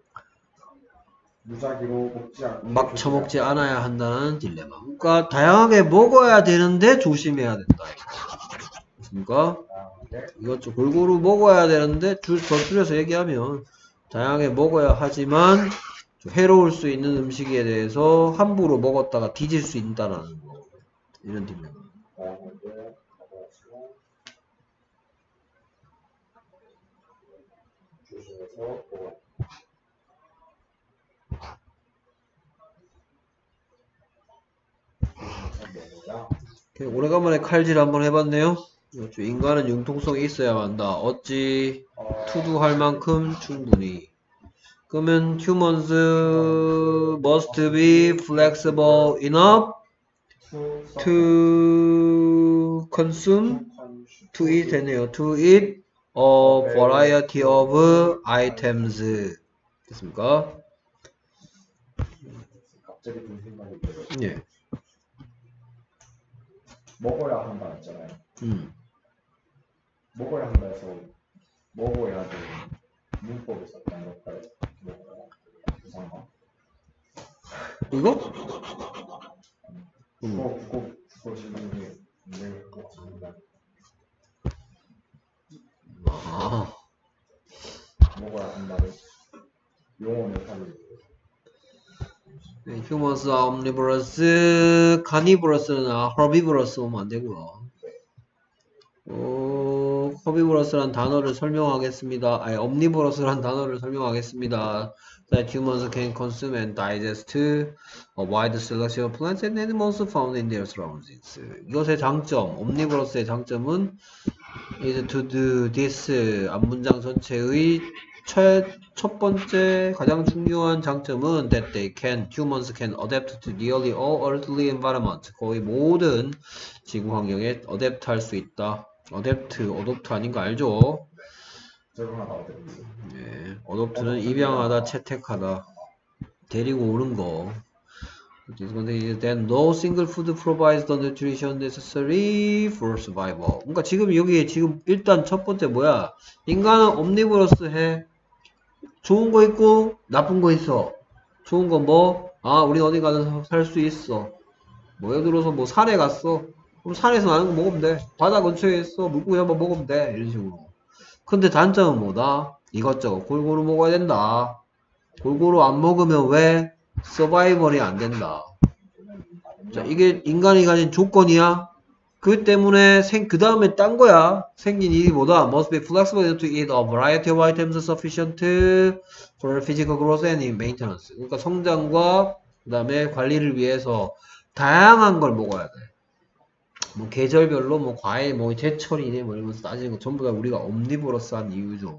무작위로 먹지 않고 막 처먹지 않아야 한다는 딜레마. 그러니까 다양하게 먹어야 되는데 조심해야 된다. 그러니까 이것좀 골고루 먹어야 되는데 줄더 줄여서 얘기하면 다양하게 먹어야 하지만 좀 해로울 수 있는 음식에 대해서 함부로 먹었다가 뒤질 수 있다라는 거. 이런 오케이, 오래간만에 칼질 한번 해봤네요. 이것도 인간은 융통성이 있어야 한다. 어찌 어, 투두할 만큼 충분히. 그러면 humans must be flexible enough to consume, to eat 되네요. to eat a variety of items. 됐습니까? 갑자기 든 생각이 들어요. 예. 먹어야 한다 했잖아요. 음. 먹어야 한다 해서 먹어야 되는 문법에서 어떤 걸까요? 먹어야 부상화 이거? 음. 국어 국어 국어 실력이 굉장히 좋습니다. 아, 먹어야 사실 네, humans are omnivorous, carnivorous는 아, herbivorous 오면 안 되고요. 어, herbivorous란 단어를 설명하겠습니다. 아니, omnivorous란 단어를 설명하겠습니다. That humans can consume and digest a wide selection of plants and animals found in their surroundings. 이것의 장점, omnivorous의 장점은 is to do this 앞문장 전체의 첫, 첫 번째 가장 중요한 장점은 that they can, humans can adapt to nearly all earthly environment. 거의 모든 지구 환경에 adapt 할수 있다. Adapt, adopt 아닌 거 알죠? 적응하다 어렵지. 예, adopt는 입양하다, 채택하다, 데리고 오는 거. 근데 then no single food provides the nutrition necessary for survival. 그러니까 지금 여기 지금 일단 첫 번째 뭐야? 인간은 omnivorous 해. 좋은 거 있고 나쁜 거 있어. 좋은 건 뭐? 아, 우리 어디 가서 살 수 있어. 뭐 예를 들어서 뭐 산에 갔어. 그럼 산에서 나는 거 먹으면 돼. 바다 근처에 있어. 물고기 한번 먹으면 돼. 이런 식으로. 근데 단점은 뭐다? 이것저것 골고루 먹어야 된다. 골고루 안 먹으면 왜 서바이벌이 안 된다. 자, 이게 인간이 가진 조건이야? 그 때문에 생, 그 다음에 딴 거야. 생긴 일이 뭐다? must be flexible to eat a variety of items sufficient for physical growth and maintenance. 그러니까 성장과 그 다음에 관리를 위해서 다양한 걸 먹어야 돼. 뭐 계절별로 뭐 과일 뭐 제철이네 뭐 이러면서 따지는 거 전부 다 우리가 옴니버러스한 이유죠.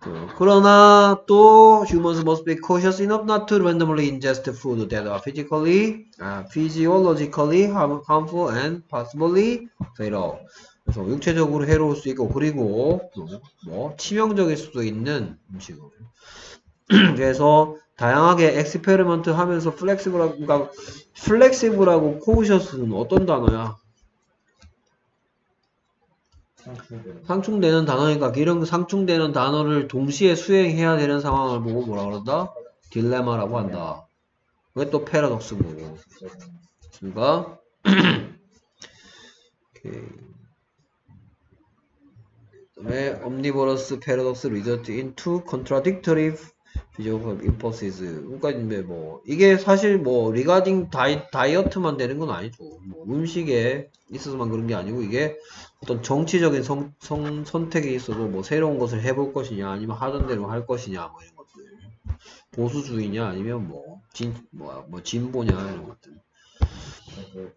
그, 그러나 또 humans must be cautious enough not to randomly ingest food that are physically, uh, physiologically harm- harmful and possibly fatal. 그래서 육체적으로 해로울 수 있고 그리고 또뭐 치명적일 수도 있는 음식을. 그래서 다양하게 experiment 하면서 flexible하고 그러니까 flexible하고 cautious는 어떤 단어야? 상충되는 상충되는 단어니까 이런 상충되는 단어를 동시에 수행해야 되는 상황을 보고 뭐라 그런다? 딜레마라고 한다. 왜또 패러독스인 거고. 그러니까 오케이. 그다음에 omnivorous paradox result into contradictory physical impulses. 그러니까 이제 뭐 이게 사실 뭐 리가딩 다이, 다이어트만 되는 건 아니죠. 뭐 음식에 있어서만 그런 게 아니고 이게 어떤 정치적인 성, 성- 선택에 있어도 뭐 새로운 것을 해볼 것이냐 아니면 하던 대로 할 것이냐 뭐 이런 것들 보수주의냐 아니면 뭐 진, 뭐, 뭐 진보냐 이런 것들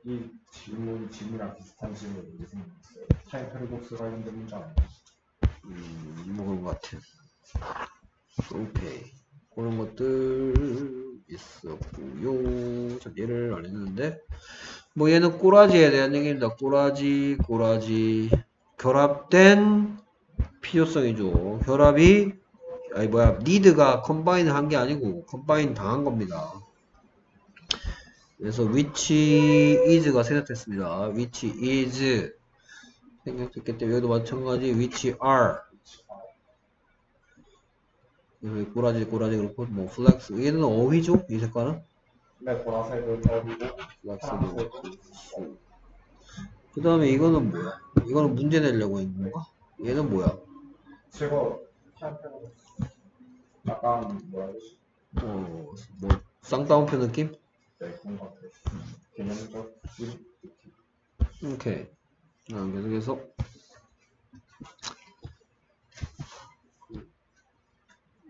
이 질문 질문이랑 비슷한 질문이 생겼어요. time paradox 관련된 문제 아니에요? 음, 뭐 그런 것 같아 오케이 그런 것들 있었고요. 자 얘를 안 했는데 뭐 얘는 꼬라지에 대한 얘기입니다. 꼬라지 꼬라지. 결합된 필요성이죠. 결합이 아니 뭐야 need가 combine 한 게 아니고 combine 당한 겁니다. 그래서 which is가 생략됐습니다. which is 생략됐기 때문에 여기도 마찬가지 which are 여기 꼬라지 꼬라지 그렇고 뭐 flex. 얘는 어휘죠? 이 색깔은? 네, 보라색은 flex도 파란색은 그 다음에 이거는 뭐야? 이거는 문제 내려고 있는 건가? 얘는 뭐야? 패러독스 약간 뭐라 되지? 어뭐 쌍따옴표 느낌? 네, 그런 것 같아요. 개념적 질 오케이. 아, 계속해서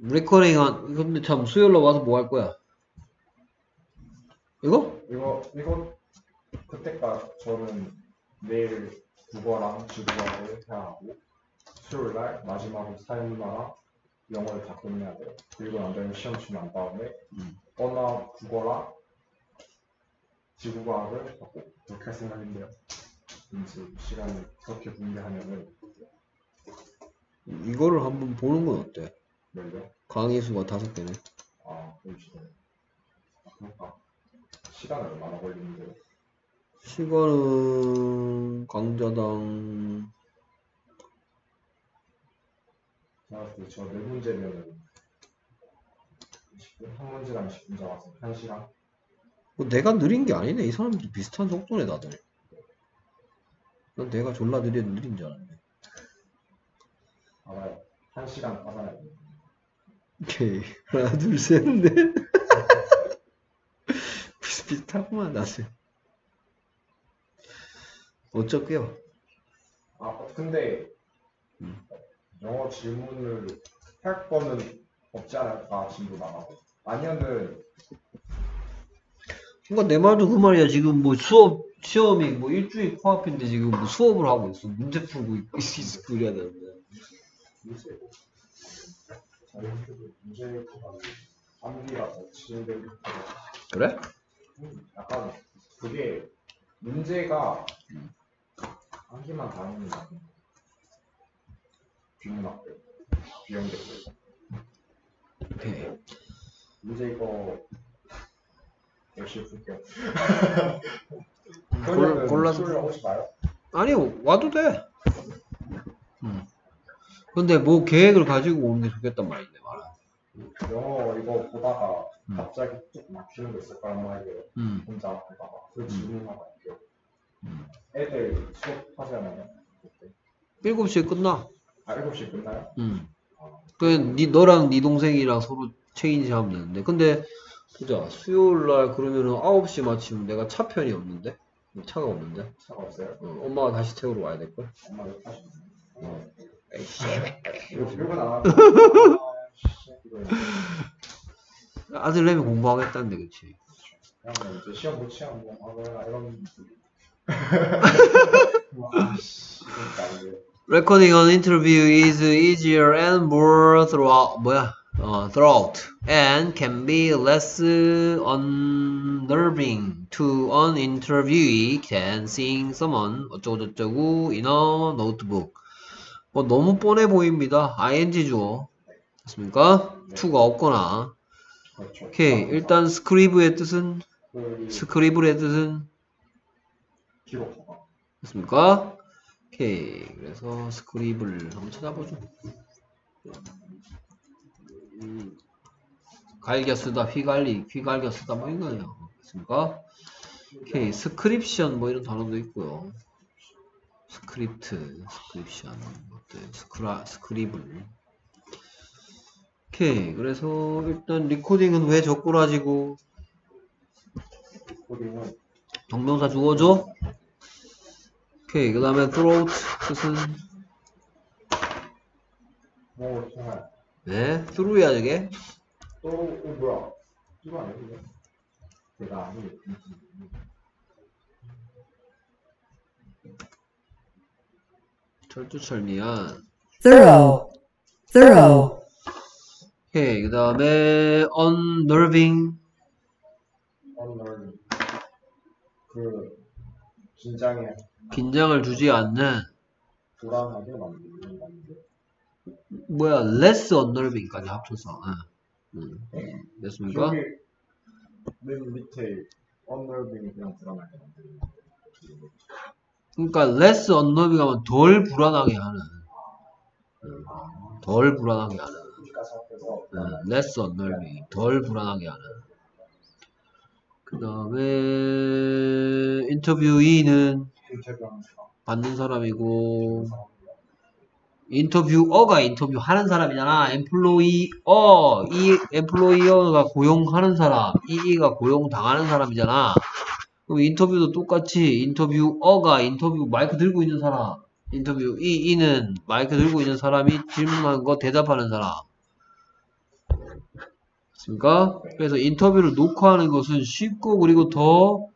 리커링한 근데 참 수요일로 와서 뭐 할 거야 이거 이거 이거 그때까지 저는 내일 국어랑 지구과를 해야 하고 수요일 날 마지막으로 사회문화랑 영어를 다 끝내야 돼요. 그리고 난 다음에 시험 치고 난 다음에 음. 언어 국어랑 지구과학을 하고 그렇게 할 생각인데요. 왠지 시간이 그렇게 분배하면은 이거를 한번 보는 건 어때 뭘요? 강의 수가 다섯 개네 아. 아, 그러니까 시간은 얼마나 걸리는데요? 시간은 강좌당 제가 봤을 때 저 네 문제면은 20분? 한 문제당 20분 잡았어요. 한 시간? 뭐 내가 느린 게 아니네 이 사람들 비슷한 속도네 다들 난 내가 졸라 느려 느린 줄 알았네 알아요. 한 시간 빠져야 돼요. 오케이. 하나 둘 셋 넷. 비슷비슷하구만 나도 어쩌게요? 아, 근데 음. 영어 질문을 할 거는 없지 않을까 진도 나가고. 아니면은 그러니까 내 말도 그 말이야. 지금 뭐 수업 시험이 뭐 일주일 코앞인데 지금 뭐 수업을 하고 있어. 문제 풀고 있- 있고 이래야 되는데 그래? 음, 약간 그게 문제가 암기만 다니는 게 아니고 비문학들 비형대들 오케이 문제 이거 열심히 풀게요. 골- 골라서- 수요일에 오지 마요. 아니 와도 돼 음. 근데 뭐 계획을 가지고 오는 게 좋겠단 말인데 말아 영어 이거 보다가 음. 갑자기 뚝 막히는 거 있을 거란 말이에요. 음. 혼자 하다가 그 할게요. 음. 애들 수업하지 않아요? 그때? 7시에 끝나 아 7시 끝나요? 음. 그 니, 너랑 네 동생이랑 서로 체인지 하면 되는데 근데 보자 수요일 날 그러면은 9시 마치면 내가 차편이 없는데 차가 없는데? 차가 없어요? 어, 엄마가 다시 태우러 와야 될걸? 엄마가 타시네. 어. 이거 들고 나가고. 아들내미 공부하겠다는데, 그치? 그냥 이제 시험 못 치면 뭐 이런. 아씨, 그러니까 이게 Recording an interview is easier and more throughout, 뭐야? 어, throughout and can be less unnerving to an interviewee than seeing someone 어쩌고저쩌고 in a notebook. 뭐 너무 뻔해 보입니다. ing 주어. 됐습니까? to가 없거나. 그렇죠. 오케이. 일단 스크리브의 뜻은 그 스크리블의 뜻은 기록하다. 됐습니까? 오케이. 그래서 스크리블 한번 찾아보죠. 음, 갈겨 쓰다, 휘갈리, 휘갈겨 쓰다 뭐 이거예요. 됐습니까? 오케이. scription 뭐 이런 단어도 있고요. script, scription? scri-, scribble. 오케이. 그래서 일단 recording은 왜 저 꼬라지고 우리는 동명사 주어죠? 오케이. 그 다음에 throat 뜻은 뭐 통할. 네, through야 저게. 또 어, 뭐야? 이거 아니야? 내가 아니. 철두철미한. thorough, thorough, 오케이. 그 다음에 unnerving. 오늘 그 긴장에 긴장을 주지 않는. 불안하게 만드는. 뭐야, less unnerving까지 합쳐서. 응. 응. 됐습니까? 맨 밑에 언더빙 그냥 불안하게 만드는 거. 그러니까 less unnerving 하면 덜 불안하게 하는. 응. 덜 불안하게 하는. 응. less unnerving. 덜 불안하게 하는. 그 다음에 인터뷰이는. 받는 사람이고 인터뷰어가 인터뷰하는 사람이잖아. 엠플로이어 이 엠플로이어가 고용하는 사람, 이이가 고용당하는 사람이잖아. 그럼 인터뷰도 똑같이 인터뷰어가 인터뷰 마이크 들고 있는 사람, 인터뷰 이 이는 마이크 들고 있는 사람이 질문한 거 대답하는 사람. 맞습니까? 그래서 인터뷰를 녹화하는 것은 쉽고 그리고 더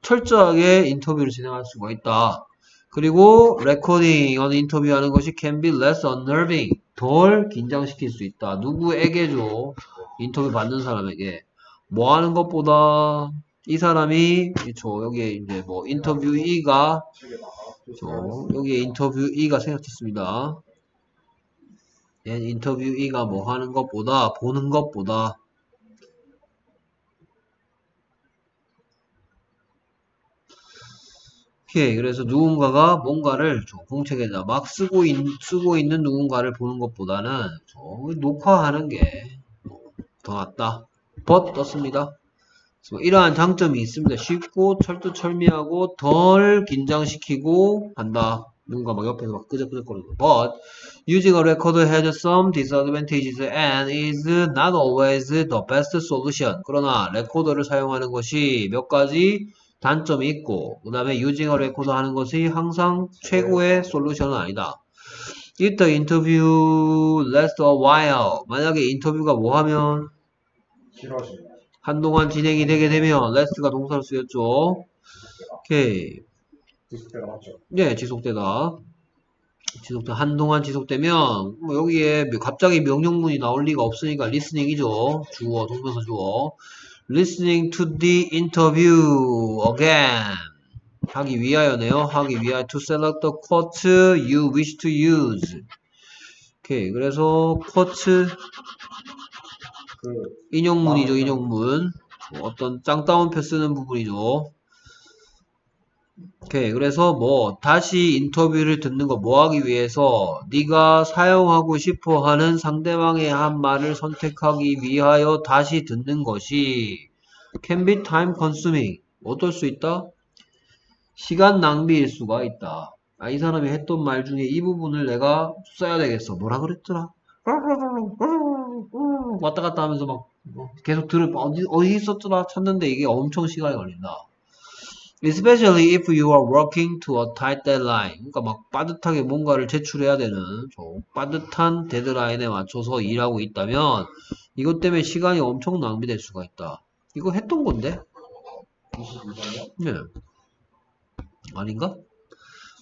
철저하게 인터뷰를 진행할 수가 있다. 그리고 recording an interview하는 것이 can be less unnerving. 덜 긴장시킬 수 있다. 누구에게죠? 인터뷰 받는 사람에게. 뭐 하는 것보다 이 사람이 저 여기에 이제 뭐 interviewee가 책에다가 저 여기에 interviewee가 생략됐습니다. 예, 인터뷰이가 뭐 하는 것보다 보는 것보다 오케이 그래서 누군가가 뭔가를 저 공책에다 막 쓰고, 있, 쓰고 있는 누군가를 보는 것보다는 저 녹화하는 게 더 낫다. but 떴습니다. 이러한 장점이 있습니다. 쉽고 철두철미하고 덜 긴장시키고 한다. 누군가 막 옆에서 막 끄적끄적거리고. But using a recorder has some disadvantages and is not always the best solution. 그러나 레코더를 사용하는 것이 몇 가지 단점이 있고 그 다음에 using a recorder 하는 것이 항상 최고의 솔루션은 아니다. If the interview lasts a while 만약에 인터뷰가 뭐 하면 길어지면 한동안 진행이 되게 되면 last가 동사로 쓰였죠. 오케이. 디스플레이가 맞죠? 네, 지속되다. 지속돼 한동안 지속되면 뭐 여기에 갑자기 명령문이 나올 리가 없으니까 listening이죠. 주어, 동명사 주어. listening to the interview again. 하기 위하여네요. 하기 위하여 to select the quote you wish to use. 오케이. 그래서 quote 그 인용문이죠, 인용문. 뭐 어떤 짱따옴표 쓰는 부분이죠. 오케이. 그래서 뭐 다시 인터뷰를 듣는 거 뭐 하기 위해서 네가 사용하고 싶어 하는 상대방의 한 말을 선택하기 위하여 다시 듣는 것이 can be time consuming. 어떨 수 있다? 시간 낭비일 수가 있다. 아, 이 사람이 했던 말 중에 이 부분을 내가 써야 되겠어. 뭐라 그랬더라? 왔다 갔다 하면서 막 계속 들을 어디 어디 있었더라 찾는데 이게 엄청 시간이 걸린다. especially if you are working to a tight deadline. 그러니까 막 빠듯하게 뭔가를 제출해야 되는 좀 빠듯한 데드라인에 맞춰서 일하고 있다면 이것 때문에 시간이 엄청 낭비될 수가 있다. 이거 했던 건데? 22번이요? 네. 아닌가?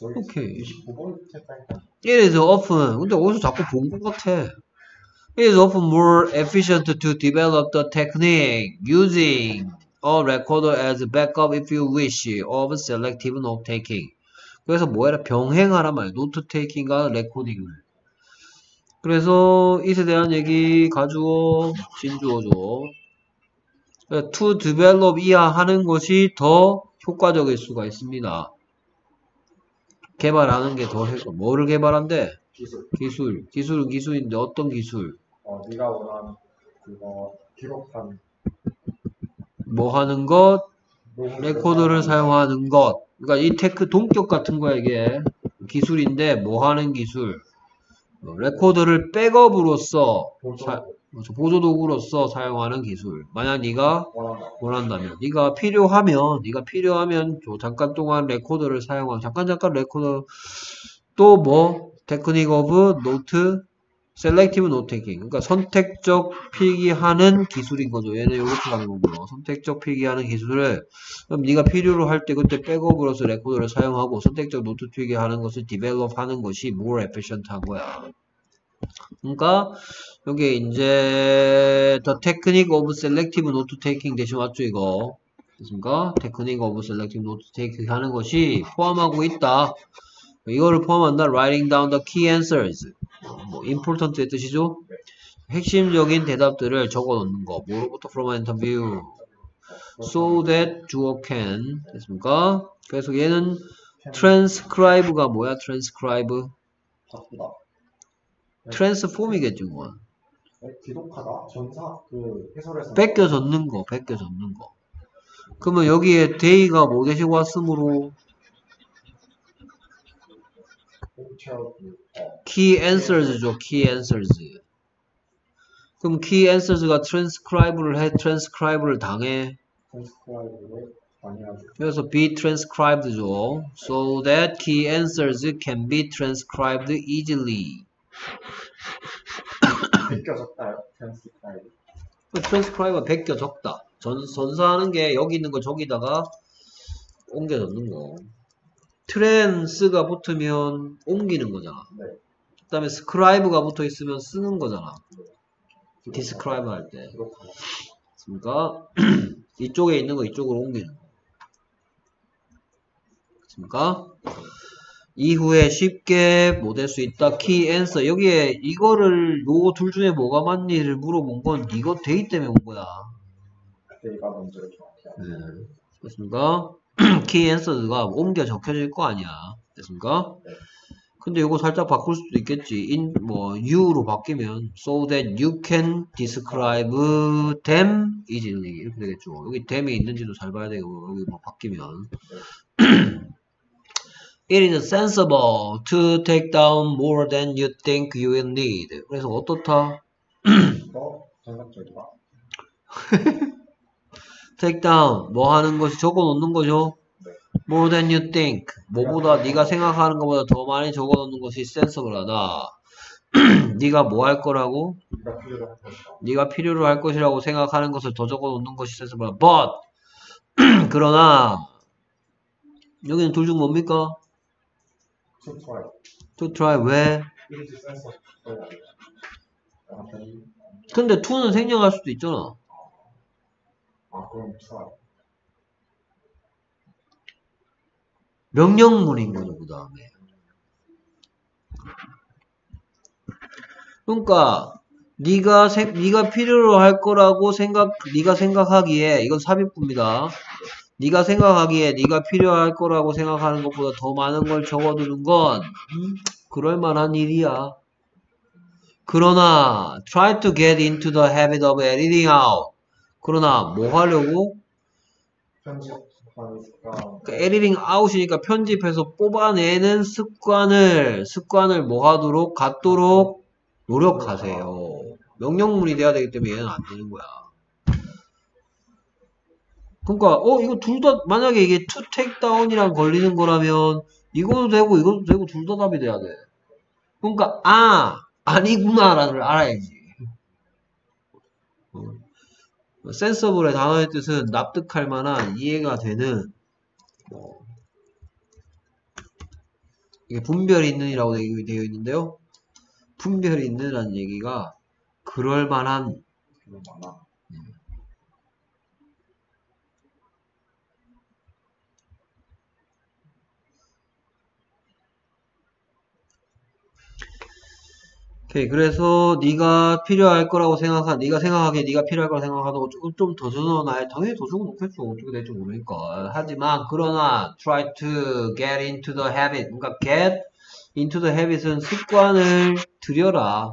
오케이. 29번 책상에 It is often, 근데 어디서 자꾸 본 것 같아. Is often more efficient to develop the technique using a recorder as backup if you wish of selective note taking. 그래서 뭐해라? 병행하란 말이야. 노트 테이킹과 레코딩을. 그래서 이에 대한 얘기 가주어, 진주어죠. to develop 이하 하는 것이 더 효과적일 수가 있습니다. 개발하는 게 더 효과. 뭐를 개발한대? 기술. 기술. 기술은 기술인데 어떤 기술? 어, 네가 원하는 그거 기록한 뭐 하는 것? 녹음 레코더를 사용하는 것. 그러니까 이 테크 동격 같은 거야 이게. 기술인데 뭐 하는 기술? 어, 레코더를 백업으로서 보조 사- 그렇죠. 보조 도구로서 사용하는 기술. 만약 네가 원한다. 원한다면, 네가 필요하면, 네가 필요하면 저 잠깐 동안 레코더를 사용하고 잠깐 잠깐 레코더 또 뭐 technique of note selective note taking. 그러니까 선택적 필기하는 기술인 거죠. 얘는 이렇게 가는 거고요. 선택적 필기하는 기술을 그럼 네가 필요로 할 때 그때 백업으로서 레코더를 사용하고 선택적 노트 필기하는 것을 develop 하는 것이 more efficient 한 거야. 그러니까 여기 이제 the technique of selective note taking 대신 왔죠 이거 됐습니까? technique of selective note taking 하는 것이 포함하고 있다 이거를 포함한다 writing down the key answers 뭐 important의 뜻이죠? 핵심적인 대답들을 적어 놓는 거. 뭐로부터 from an interview so that 주어 can. 됐습니까? 그래서 얘는 transcribe가 뭐야? transcribe? transform이겠죠 뭐 네, 기록하다. 전사 그 해설에서. 뺏겨 젖는 거, 뺏겨 젖는 거. 그러면 여기에 데이가 뭐 대시고 왔으므로? 어, key answers죠, key answers. 그럼 key answers가 transcribe를 해, transcribe를 당해. 그래서 be transcribed죠. So that key answers can be transcribed easily. 벗겨졌다. 트랜스크라이브. 그 transcribe가 베껴 적다. 전, 전사하는 게 여기 있는 거 저기다가 옮겨 넣는 거. trans가 붙으면 옮기는 거잖아. 네. 그 다음에 scribe가 붙어 있으면 쓰는 거잖아. describe 할 때. 그러니까 이쪽에 있는 거 이쪽으로 옮기는 거. 그렇습니까? 이후에 쉽게 못 할 수 있다. key answer. 여기에 이거를 요둘 중에 뭐가 맞니를 물어본 건 이거 they 때문에 온 거야. they가 먼저 정확히. 네. 됐습니까? key answer가 옮겨 적혀질 거 아니야. 됐습니까? 네. 근데 이거 살짝 바꿀 수도 있겠지. in 뭐 you로 바뀌면 so that you can describe them easily 이렇게 되겠죠. 여기 them이 있는지도 잘 봐야 되고 여기 뭐 바뀌면 It is sensible to take down more than you think you will need. 그래서 어떻다? 더 전략적이다. Take down 뭐 하는 것이 적어 놓는 거죠. 네. more than you think 뭐보다 네가 생각하는 것보다 더 많이 적어 놓는 것이 sensible하다. 네가 뭐 할 거라고? 네가 필요로 할 것이라고 생각하는 것을 더 적어 놓는 것이 sensible하다. but 그러나 여기는 둘 중 뭡니까? To try. to try 왜? Sensible. 약간 근데 to는 생략할 수도 있잖아. 아. 명령문인 거죠, 그 다음에. 그러니까 네가 세- 네가 필요로 할 거라고 생각 네가 생각하기에 이건 삽입부입니다. 네가 생각하기에 네가 필요할 거라고 생각하는 것보다 더 많은 걸 적어두는 건 음, 그럴 만한 일이야. 그러나 try to get into the habit of editing out. 그러나 뭐 하려고? 그러니까 editing out이니까 편집해서 뽑아내는 습관을 습관을 뭐 하도록 갖도록 노력하세요. 명령문이 돼야 되기 때문에 얘는 안 되는 거야. 그러니까 어 이거 둘 다 만약에 이게 take down이랑 걸리는 거라면 이것도 되고 이것도 되고 둘 다 답이 돼야 돼. 그러니까 아 아니구나라를 알아야지. 어. 센서블의 단어의 뜻은 납득할 만한 이해가 되는 뭐, 이게 분별이 있는이라고 되어 있는데요. 분별이 있는이라는 얘기가 그럴 만한 그런 많아. 오케이 그래서 네가 필요할 거라고 생각한 네가 생각하기에 네가 필요할 거라고 생각하는 거 조금 좀더 적어놔야 당연히 더 적어놓겠죠 어떻게 될지 모르니까. 하지만 그러나 try to get into the habit 그러니까 get into the habit은 습관을 들여라.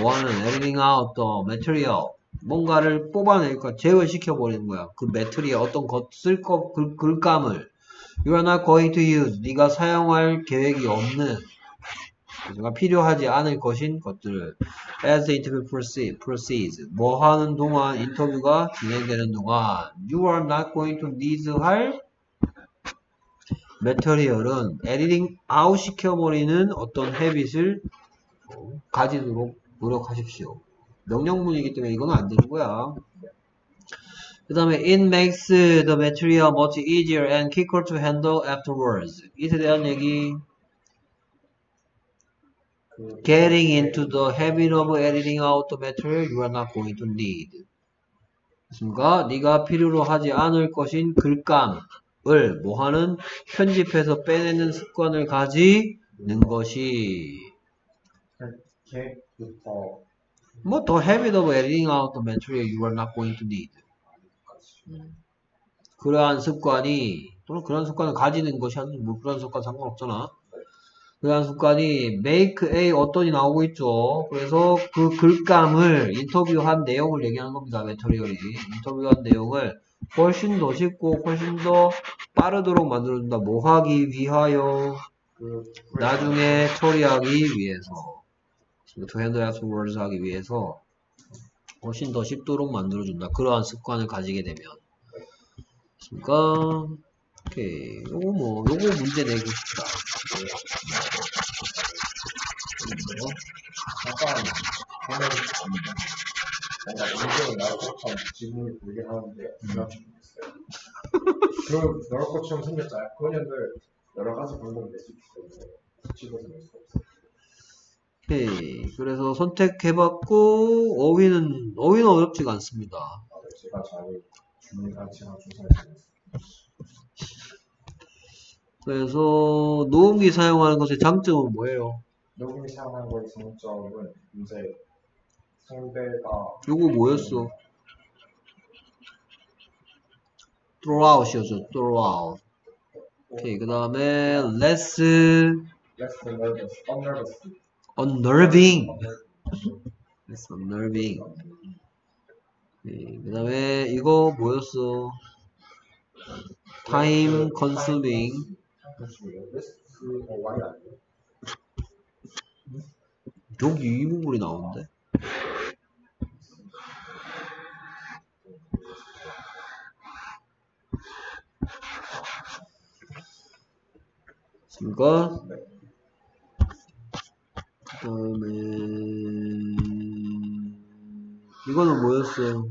뭐하는 editing out the material. 뭔가를 뽑아내니까 제거시켜 버리는 거야. 그 material 어떤 것을 거, 글, 글감을. You're not going to use. 네가 사용할 계획이 없는 그가 필요하지 않을 것인 것들을 as the interview proceed, proceeds 뭐 하는 동안 인터뷰가 진행되는 동안 you are not going to need 할 material은 editing out 시켜버리는 어떤 habit을 가지도록 노력하십시오. 명령문이기 때문에 이건 안 되는 거야. 그 다음에 it makes the material much easier and quicker to handle afterwards. 이에 대한 얘기 그 Getting into the habit of editing out the material you are not going to need. 그렇습니까? 네가 필요로 하지 않을 것인 글감을 뭐하는 편집해서 빼내는 습관을 가지는 것이 뭐 the habit of editing out the material you are not going to need. 그러한 습관이 또는 그런 습관을 가지는 것이 아니고 뭐 그런 습관 상관없잖아. 그러한 습관이 make a 어떤이 나오고 있죠. 그래서 그 글감을 인터뷰한 내용을 얘기하는 겁니다. 메터리얼이 인터뷰한 내용을 훨씬 더 쉽고 훨씬 더 빠르도록 만들어준다. 뭐 하기 위하여 그 나중에 처리하기 위해서 to handle afterwards 하기 위해서 훨씬 더 쉽도록 만들어준다. 그러한 습관을 가지게 되면 그러니까 오케이 요거 뭐 요거 문제 내고 싶다. 오케이 그래서 선택해봤고 어휘는 어휘는 어렵지가 않습니다. 맞아요. 제가 잘 주문 가치나 조사를 잘했어요. 그래서 녹음기 사용하는 것의 장점은 뭐예요? 녹음이 사용하는 거의 장점은 이제 상대가 요거 뭐였어? throughout이었죠. throughout. 오케이 그 다음에 less less nervous, unnervous, unnerving. less unnerving. 그 다음에 이거 뭐였어? time consuming. 여기 이 부분이 나오는데? 있습니까? 네. 그 다음에 이거는 뭐였어?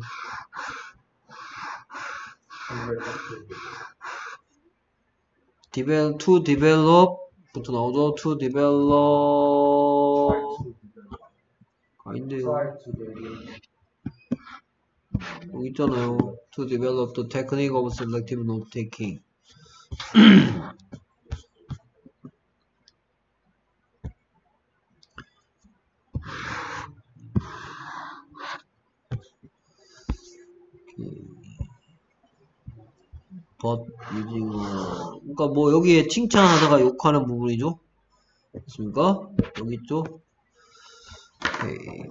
한국에 딱 develop, to develop 부터 나오죠? to develop 아닌데요 try to get 여기 있잖아요 to develop the technique of selective note taking but using 어, 그러니까 뭐 여기에 칭찬하다가 욕하는 부분이죠 됐습니까? 여기 있죠? 오케이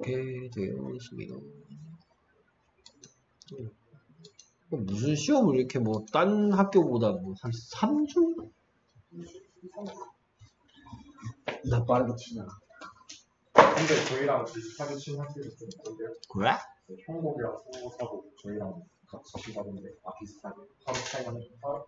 오케이 되어 있습니다 어, 무슨 시험을 이렇게 뭐 딴 학교보다 뭐 한 3주? 나 빠르게 치냐. 근데 저희랑 비슷하게 친 학교도 좀 있던데요. 그래? 형곡이랑 성공사고 저희랑 같이 비슷하던데 아 비슷하게 서로 차이가 나는 서로